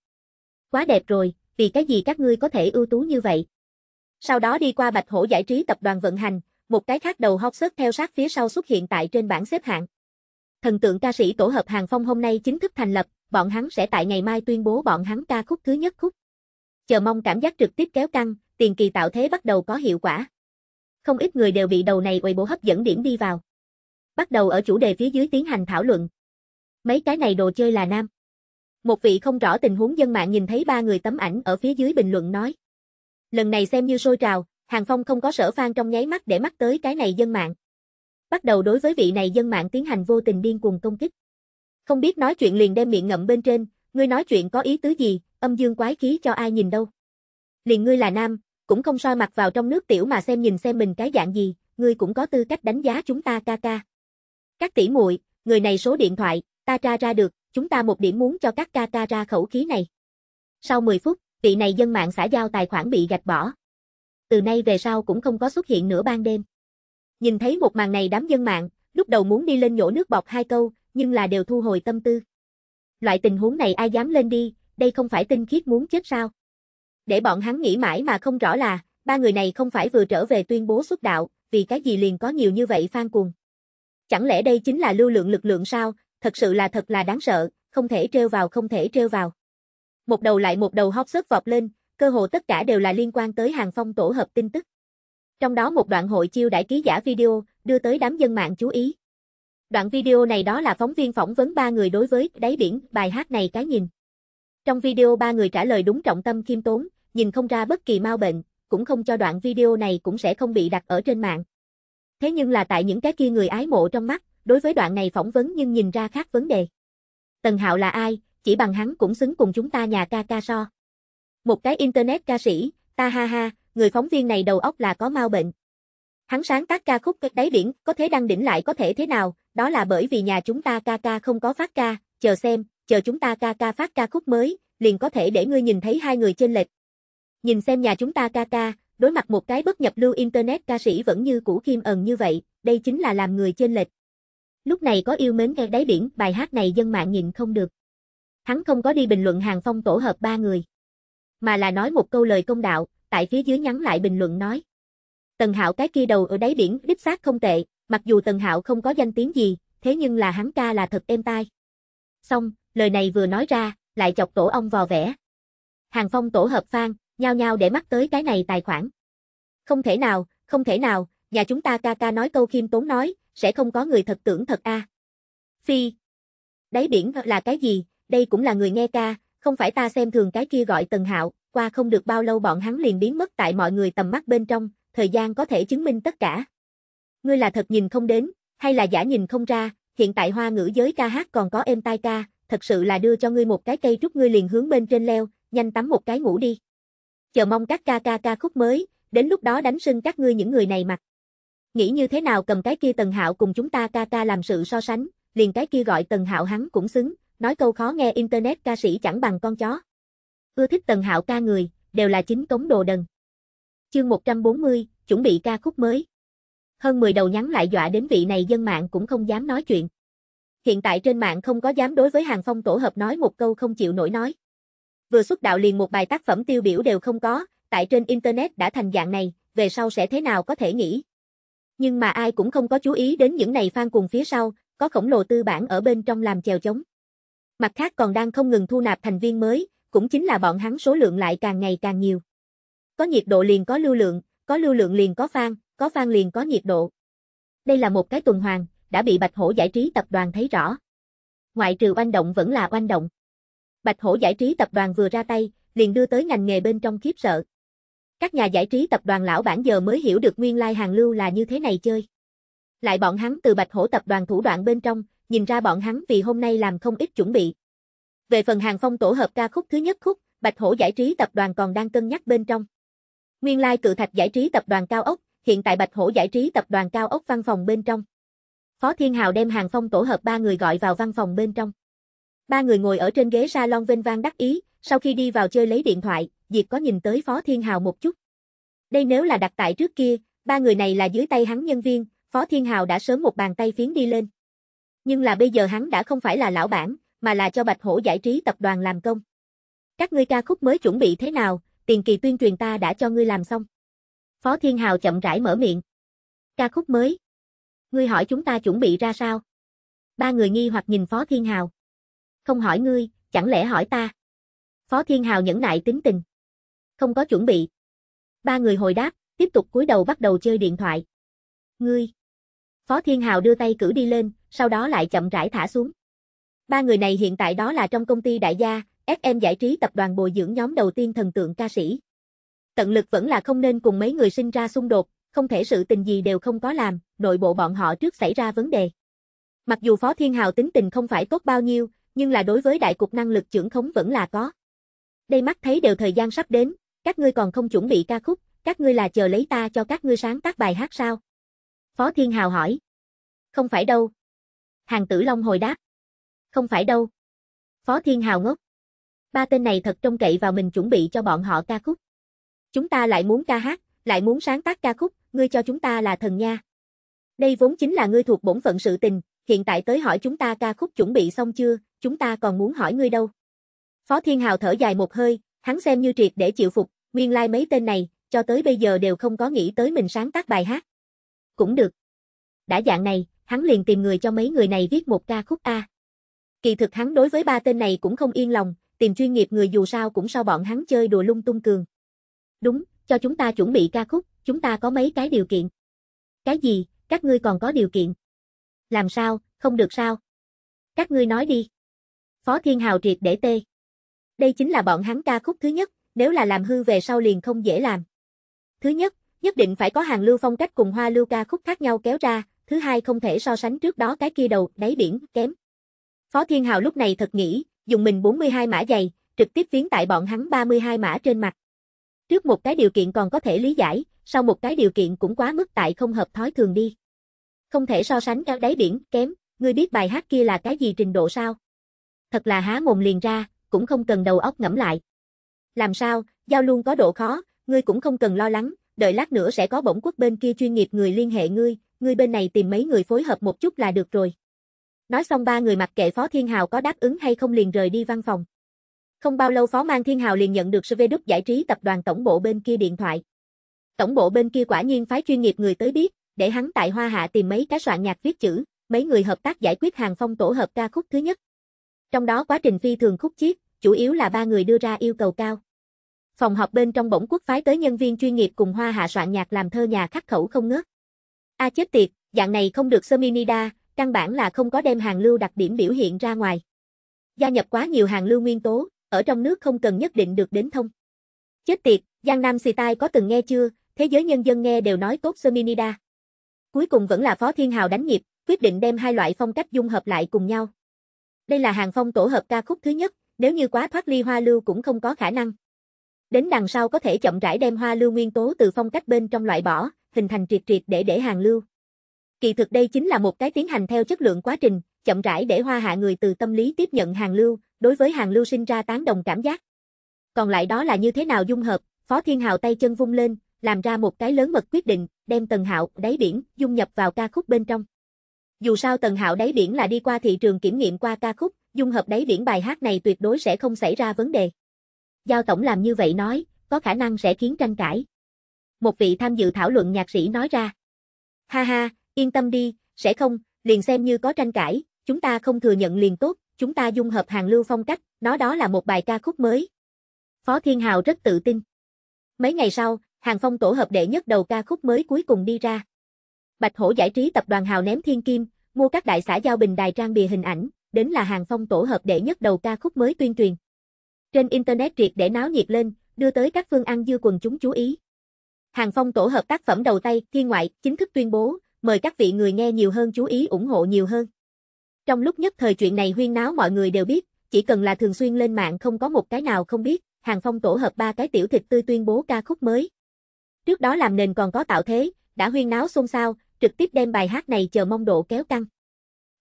Quá đẹp rồi, vì cái gì các ngươi có thể ưu tú như vậy? Sau đó đi qua Bạch Hổ giải trí tập đoàn vận hành, một cái khác đầu hot xuất theo sát phía sau xuất hiện tại trên bảng xếp hạng. Thần tượng ca sĩ tổ hợp Hàng Phong hôm nay chính thức thành lập, bọn hắn sẽ tại ngày mai tuyên bố bọn hắn ca khúc thứ nhất khúc. Chờ mong cảm giác trực tiếp kéo căng, tiền kỳ tạo thế bắt đầu có hiệu quả. Không ít người đều bị đầu này quầy bộ hấp dẫn điểm đi vào. Bắt đầu ở chủ đề phía dưới tiến hành thảo luận. Mấy cái này đồ chơi là nam. Một vị không rõ tình huống dân mạng nhìn thấy ba người tấm ảnh ở phía dưới bình luận nói. Lần này xem như sôi trào, Hàng Phong không có sở phan trong nháy mắt để mắt tới cái này dân mạng. Bắt đầu đối với vị này dân mạng tiến hành vô tình điên cuồng công kích. Không biết nói chuyện liền đem miệng ngậm bên trên, ngươi nói chuyện có ý tứ gì, âm dương quái khí cho ai nhìn đâu. Liền ngươi là nam, cũng không soi mặt vào trong nước tiểu mà xem nhìn xem mình cái dạng gì, ngươi cũng có tư cách đánh giá chúng ta ca ca. Các tỷ muội, người này số điện thoại, ta tra ra được, chúng ta một điểm muốn cho các ca ca ra khẩu khí này. Sau 10 phút, vị này dân mạng xã giao tài khoản bị gạch bỏ. Từ nay về sau cũng không có xuất hiện nữa ban đêm. Nhìn thấy một màn này đám dân mạng, lúc đầu muốn đi lên nhổ nước bọt hai câu, nhưng là đều thu hồi tâm tư. Loại tình huống này ai dám lên đi, đây không phải tinh khiết muốn chết sao? Để bọn hắn nghĩ mãi mà không rõ là, ba người này không phải vừa trở về tuyên bố xuất đạo, vì cái gì liền có nhiều như vậy fan cuồng. Chẳng lẽ đây chính là lưu lượng lực lượng sao, thật sự là thật là đáng sợ, không thể treo vào không thể treo vào. Một đầu lại một đầu hot search vọt lên, cơ hồ tất cả đều là liên quan tới hàng phong tổ hợp tin tức. Trong đó một đoạn hội chiêu đại ký giả video, đưa tới đám dân mạng chú ý. Đoạn video này đó là phóng viên phỏng vấn ba người đối với đáy biển bài hát này cái nhìn. Trong video ba người trả lời đúng trọng tâm khiêm tốn, nhìn không ra bất kỳ mau bệnh, cũng không cho đoạn video này cũng sẽ không bị đặt ở trên mạng. Thế nhưng là tại những cái kia người ái mộ trong mắt, đối với đoạn này phỏng vấn nhưng nhìn ra khác vấn đề. Tần Hạo là ai, chỉ bằng hắn cũng xứng cùng chúng ta nhà ca ca so. Một cái internet ca sĩ, ta ha ha, người phóng viên này đầu óc là có mau bệnh. Hắn sáng tác ca khúc đáy biển, có thế đăng đỉnh lại có thể thế nào, đó là bởi vì nhà chúng ta ca ca không có phát ca, chờ xem, chờ chúng ta ca ca phát ca khúc mới, liền có thể để ngươi nhìn thấy hai người trên lệch. Nhìn xem nhà chúng ta ca ca, đối mặt một cái bất nhập lưu internet ca sĩ vẫn như cũ khiêm ẩn như vậy, đây chính là làm người trên lệch. Lúc này có yêu mến nghe đáy biển, bài hát này dân mạng nhịn không được. Hắn không có đi bình luận hàng phong tổ hợp ba người, mà là nói một câu lời công đạo, tại phía dưới nhắn lại bình luận nói. Tần Hạo cái kia đầu ở đáy biển đích xác không tệ, mặc dù Tần Hạo không có danh tiếng gì, thế nhưng là hắn ca là thật êm tai. Xong, lời này vừa nói ra, lại chọc tổ ong vò vẽ. Hàng phong tổ hợp phan, nhao nhao để mắt tới cái này tài khoản. Không thể nào, không thể nào, nhà chúng ta ca ca nói câu khiêm tốn nói, sẽ không có người thật tưởng thật a. Phi. Đáy biển là cái gì, đây cũng là người nghe ca, không phải ta xem thường cái kia gọi Tần Hạo, qua không được bao lâu bọn hắn liền biến mất tại mọi người tầm mắt bên trong, thời gian có thể chứng minh tất cả. Ngươi là thật nhìn không đến, hay là giả nhìn không ra, hiện tại hoa ngữ giới ca hát còn có êm tai ca, thật sự là đưa cho ngươi một cái cây trúc ngươi liền hướng bên trên leo, nhanh tắm một cái ngủ đi. Chờ mong các ca ca ca khúc mới, đến lúc đó đánh sưng các ngươi những người này mặt. Nghĩ như thế nào cầm cái kia Tần Hạo cùng chúng ta ca ca làm sự so sánh, liền cái kia gọi Tần Hạo hắn cũng xứng, nói câu khó nghe internet ca sĩ chẳng bằng con chó. Ưa thích Tần Hạo ca người, đều là chính cống đồ đần. Chương 140, chuẩn bị ca khúc mới. Hơn 10 đầu nhắn lại dọa đến vị này dân mạng cũng không dám nói chuyện. Hiện tại trên mạng không có dám đối với hàng phong tổ hợp nói một câu không chịu nổi nói. Vừa xuất đạo liền một bài tác phẩm tiêu biểu đều không có, tại trên internet đã thành dạng này, về sau sẽ thế nào có thể nghĩ. Nhưng mà ai cũng không có chú ý đến những này fan cùng phía sau, có khổng lồ tư bản ở bên trong làm chèo chống. Mặt khác còn đang không ngừng thu nạp thành viên mới, cũng chính là bọn hắn số lượng lại càng ngày càng nhiều. Có nhiệt độ liền có lưu lượng, có lưu lượng liền có fan, có fan liền có nhiệt độ. Đây là một cái tuần hoàn, đã bị Bạch Hổ giải trí tập đoàn thấy rõ. Ngoại trừ oanh động vẫn là oanh động. Bạch Hổ giải trí tập đoàn vừa ra tay, liền đưa tới ngành nghề bên trong khiếp sợ. Các nhà giải trí tập đoàn lão bản giờ mới hiểu được nguyên lai like hàng lưu là như thế này chơi. Lại bọn hắn từ Bạch Hổ tập đoàn thủ đoạn bên trong, nhìn ra bọn hắn vì hôm nay làm không ít chuẩn bị. Về phần hàng phong tổ hợp ca khúc thứ nhất khúc, Bạch Hổ giải trí tập đoàn còn đang cân nhắc bên trong. Nguyên lai like cự thạch giải trí tập đoàn cao ốc, hiện tại Bạch Hổ giải trí tập đoàn cao ốc văn phòng bên trong. Phó Thiên Hào đem hàng phong tổ hợp ba người gọi vào văn phòng bên trong. Ba người ngồi ở trên ghế salon vênh vang đắc ý, sau khi đi vào chơi lấy điện thoại, Diệp có nhìn tới Phó Thiên Hào một chút. Đây nếu là đặt tại trước kia, ba người này là dưới tay hắn nhân viên, Phó Thiên Hào đã sớm một bàn tay phiến đi lên. Nhưng là bây giờ hắn đã không phải là lão bản, mà là cho Bạch Hổ giải trí tập đoàn làm công. Các ngươi ca khúc mới chuẩn bị thế nào, tiền kỳ tuyên truyền ta đã cho ngươi làm xong. Phó Thiên Hào chậm rãi mở miệng. Ca khúc mới. Ngươi hỏi chúng ta chuẩn bị ra sao? Ba người nghi hoặc nhìn Phó Thiên Hào. Không hỏi ngươi, chẳng lẽ hỏi ta? Phó Thiên Hào nhẫn nại tính tình. Không có chuẩn bị. Ba người hồi đáp, tiếp tục cúi đầu bắt đầu chơi điện thoại. Ngươi. Phó Thiên Hào đưa tay cử đi lên, sau đó lại chậm rãi thả xuống. Ba người này hiện tại đó là trong công ty đại gia, FM giải trí tập đoàn bồi dưỡng nhóm đầu tiên thần tượng ca sĩ. Tận lực vẫn là không nên cùng mấy người sinh ra xung đột, không thể sự tình gì đều không có làm, nội bộ bọn họ trước xảy ra vấn đề. Mặc dù Phó Thiên Hào tính tình không phải tốt bao nhiêu, nhưng là đối với đại cục năng lực trưởng khống vẫn là có. Đây mắt thấy đều thời gian sắp đến, các ngươi còn không chuẩn bị ca khúc, các ngươi là chờ lấy ta cho các ngươi sáng tác bài hát sao? Phó Thiên Hào hỏi. Không phải đâu. Hàng Tử Long hồi đáp. Không phải đâu. Phó Thiên Hào ngốc. Ba tên này thật trông cậy vào mình chuẩn bị cho bọn họ ca khúc. Chúng ta lại muốn ca hát, lại muốn sáng tác ca khúc, ngươi cho chúng ta là thần nha. Đây vốn chính là ngươi thuộc bổn phận sự tình, hiện tại tới hỏi chúng ta ca khúc chuẩn bị xong chưa, chúng ta còn muốn hỏi ngươi đâu. Phó Thiên Hào thở dài một hơi, hắn xem như triệt để chịu phục, nguyên lai like mấy tên này, cho tới bây giờ đều không có nghĩ tới mình sáng tác bài hát. Cũng được. Đã dạng này, hắn liền tìm người cho mấy người này viết một ca khúc A. Kỳ thực hắn đối với ba tên này cũng không yên lòng, tìm chuyên nghiệp người dù sao cũng sao bọn hắn chơi đùa lung tung cường. Đúng, cho chúng ta chuẩn bị ca khúc, chúng ta có mấy cái điều kiện. Cái gì, các ngươi còn có điều kiện? Làm sao, không được sao? Các ngươi nói đi. Phó Thiên Hào triệt để tê. Đây chính là bọn hắn ca khúc thứ nhất, nếu là làm hư về sau liền không dễ làm. Thứ nhất, nhất định phải có hàng lưu phong cách cùng hoa lưu ca khúc khác nhau kéo ra, thứ hai không thể so sánh trước đó cái kia đầu, đáy biển, kém. Phó Thiên Hào lúc này thật nghĩ, dùng mình 42 mã giày, trực tiếp phiến tại bọn hắn 32 mã trên mặt. Trước một cái điều kiện còn có thể lý giải, sau một cái điều kiện cũng quá mức tại không hợp thói thường đi. Không thể so sánh cao đáy biển, kém, ngươi biết bài hát kia là cái gì trình độ sao? Thật là há mồm liền ra, cũng không cần đầu óc ngẫm lại. Làm sao, giao luôn có độ khó, ngươi cũng không cần lo lắng, đợi lát nữa sẽ có bổng quốc bên kia chuyên nghiệp người liên hệ ngươi, ngươi bên này tìm mấy người phối hợp một chút là được rồi. Nói xong ba người mặc kệ Phó Thiên Hào có đáp ứng hay không liền rời đi văn phòng. Không bao lâu Phó Mang Thiên Hào liền nhận được Sve Đúc giải trí tập đoàn tổng bộ bên kia điện thoại. Tổng bộ bên kia quả nhiên phái chuyên nghiệp người tới biết, để hắn tại Hoa Hạ tìm mấy cái soạn nhạc viết chữ, mấy người hợp tác giải quyết hàng phong tổ hợp ca khúc thứ nhất. Trong đó quá trình phi thường khúc chiết, chủ yếu là ba người đưa ra yêu cầu cao. Phòng họp bên trong bổng quốc phái tới nhân viên chuyên nghiệp cùng Hoa Hạ soạn nhạc làm thơ nhà khắc khẩu không ngớt. A chết tiệt, dạng này không được Seminida, căn bản là không có đem hàng lưu đặc điểm biểu hiện ra ngoài. Gia nhập quá nhiều hàng lưu nguyên tố, ở trong nước không cần nhất định được đến thông. Chết tiệt, Giang Nam Sì Tai có từng nghe chưa, thế giới nhân dân nghe đều nói tốt Seminida. Cuối cùng vẫn là Phó Thiên Hào đánh nhịp, quyết định đem hai loại phong cách dung hợp lại cùng nhau. Đây là hàng phong tổ hợp ca khúc thứ nhất, nếu như quá thoát ly hoa lưu cũng không có khả năng. Đến đằng sau có thể chậm rãi đem hoa lưu nguyên tố từ phong cách bên trong loại bỏ, hình thành triệt triệt để để hàng lưu. Kỳ thực đây chính là một cái tiến hành theo chất lượng quá trình, chậm rãi để hoa hạ người từ tâm lý tiếp nhận hàng lưu, đối với hàng lưu sinh ra tán đồng cảm giác. Còn lại đó là như thế nào dung hợp, Phó Thiên Hào tay chân vung lên, làm ra một cái lớn mật quyết định, đem Tần Hạo đáy biển dung nhập vào ca khúc bên trong. Dù sao Tần Hạo đáy biển là đi qua thị trường kiểm nghiệm qua ca khúc, dung hợp đáy biển bài hát này tuyệt đối sẽ không xảy ra vấn đề. Giao tổng làm như vậy nói, có khả năng sẽ khiến tranh cãi. Một vị tham dự thảo luận nhạc sĩ nói ra. Ha ha, yên tâm đi, sẽ không, liền xem như có tranh cãi, chúng ta không thừa nhận liền tốt, chúng ta dung hợp hàng lưu phong cách, nó đó là một bài ca khúc mới. Phó Thiên Hào rất tự tin. Mấy ngày sau, hàng phong tổ hợp đệ nhất đầu ca khúc mới cuối cùng đi ra. Bạch Hổ giải trí tập đoàn Hào ném thiên kim, mua các đại xã giao bình đài trang bìa hình ảnh, đến là hàng phong tổ hợp đệ nhất đầu ca khúc mới tuyên truyền. Trên Internet triệt để náo nhiệt lên, đưa tới các phương ăn dư quần chúng chú ý. Hàng phong tổ hợp tác phẩm đầu tay, thiên ngoại, chính thức tuyên bố, mời các vị người nghe nhiều hơn chú ý ủng hộ nhiều hơn. Trong lúc nhất thời chuyện này huyên náo mọi người đều biết, chỉ cần là thường xuyên lên mạng không có một cái nào không biết, hàng phong tổ hợp ba cái tiểu thịt tươi tuyên bố ca khúc mới. Trước đó làm nền còn có tạo thế, đã huyên náo xôn xao, trực tiếp đem bài hát này chờ mong độ kéo căng.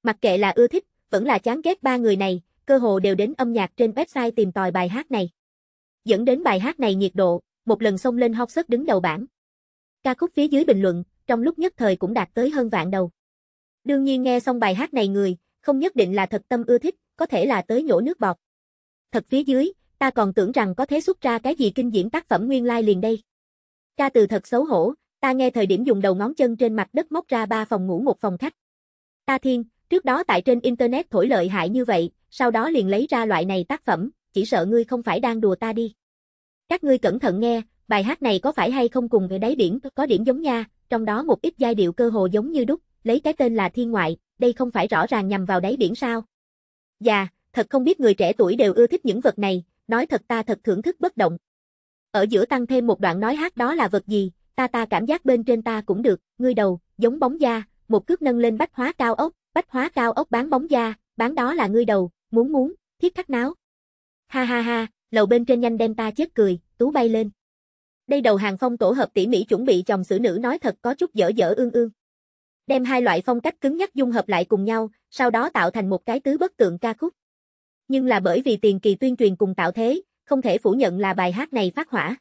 Mặc kệ là ưa thích, vẫn là chán ghét ba người này, cơ hồ đều đến âm nhạc trên website tìm tòi bài hát này. Dẫn đến bài hát này nhiệt độ, một lần xông lên hot search đứng đầu bảng. Ca khúc phía dưới bình luận, trong lúc nhất thời cũng đạt tới hơn vạn đầu. Đương nhiên nghe xong bài hát này người, không nhất định là thật tâm ưa thích, có thể là tới nhổ nước bọt. Thật phía dưới, ta còn tưởng rằng có thể xuất ra cái gì kinh diễm tác phẩm nguyên lai like liền đây. Ca từ thật xấu hổ, ta nghe thời điểm dùng đầu ngón chân trên mặt đất móc ra ba phòng ngủ một phòng khách. Ta thiên, trước đó tại trên internet thổi lợi hại như vậy, sau đó liền lấy ra loại này tác phẩm, chỉ sợ ngươi không phải đang đùa ta đi. Các ngươi cẩn thận nghe, bài hát này có phải hay không cùng về đáy biển có điểm giống nha, trong đó một ít giai điệu cơ hồ giống như đúc, lấy cái tên là thiên ngoại, đây không phải rõ ràng nhằm vào đáy biển sao. Dạ, thật không biết người trẻ tuổi đều ưa thích những vật này, nói thật ta thật thưởng thức bất động. Ở giữa tăng thêm một đoạn nói hát đó là vật gì, ta ta cảm giác bên trên ta cũng được, ngươi đầu, giống bóng da, một cước nâng lên bách hóa cao ốc, bách hóa cao ốc bán bóng da, bán đó là ngươi đầu, muốn muốn, thiết khắc náo. Ha ha ha, lầu bên trên nhanh đem ta chết cười, tú bay lên. Đây đầu hàng phong tổ hợp tỉ mỉ chuẩn bị chồng xử nữ nói thật có chút dở dở ương ương. Đem hai loại phong cách cứng nhắc dung hợp lại cùng nhau, sau đó tạo thành một cái tứ bất tượng ca khúc. Nhưng là bởi vì tiền kỳ tuyên truyền cùng tạo thế, không thể phủ nhận là bài hát này phát hỏa.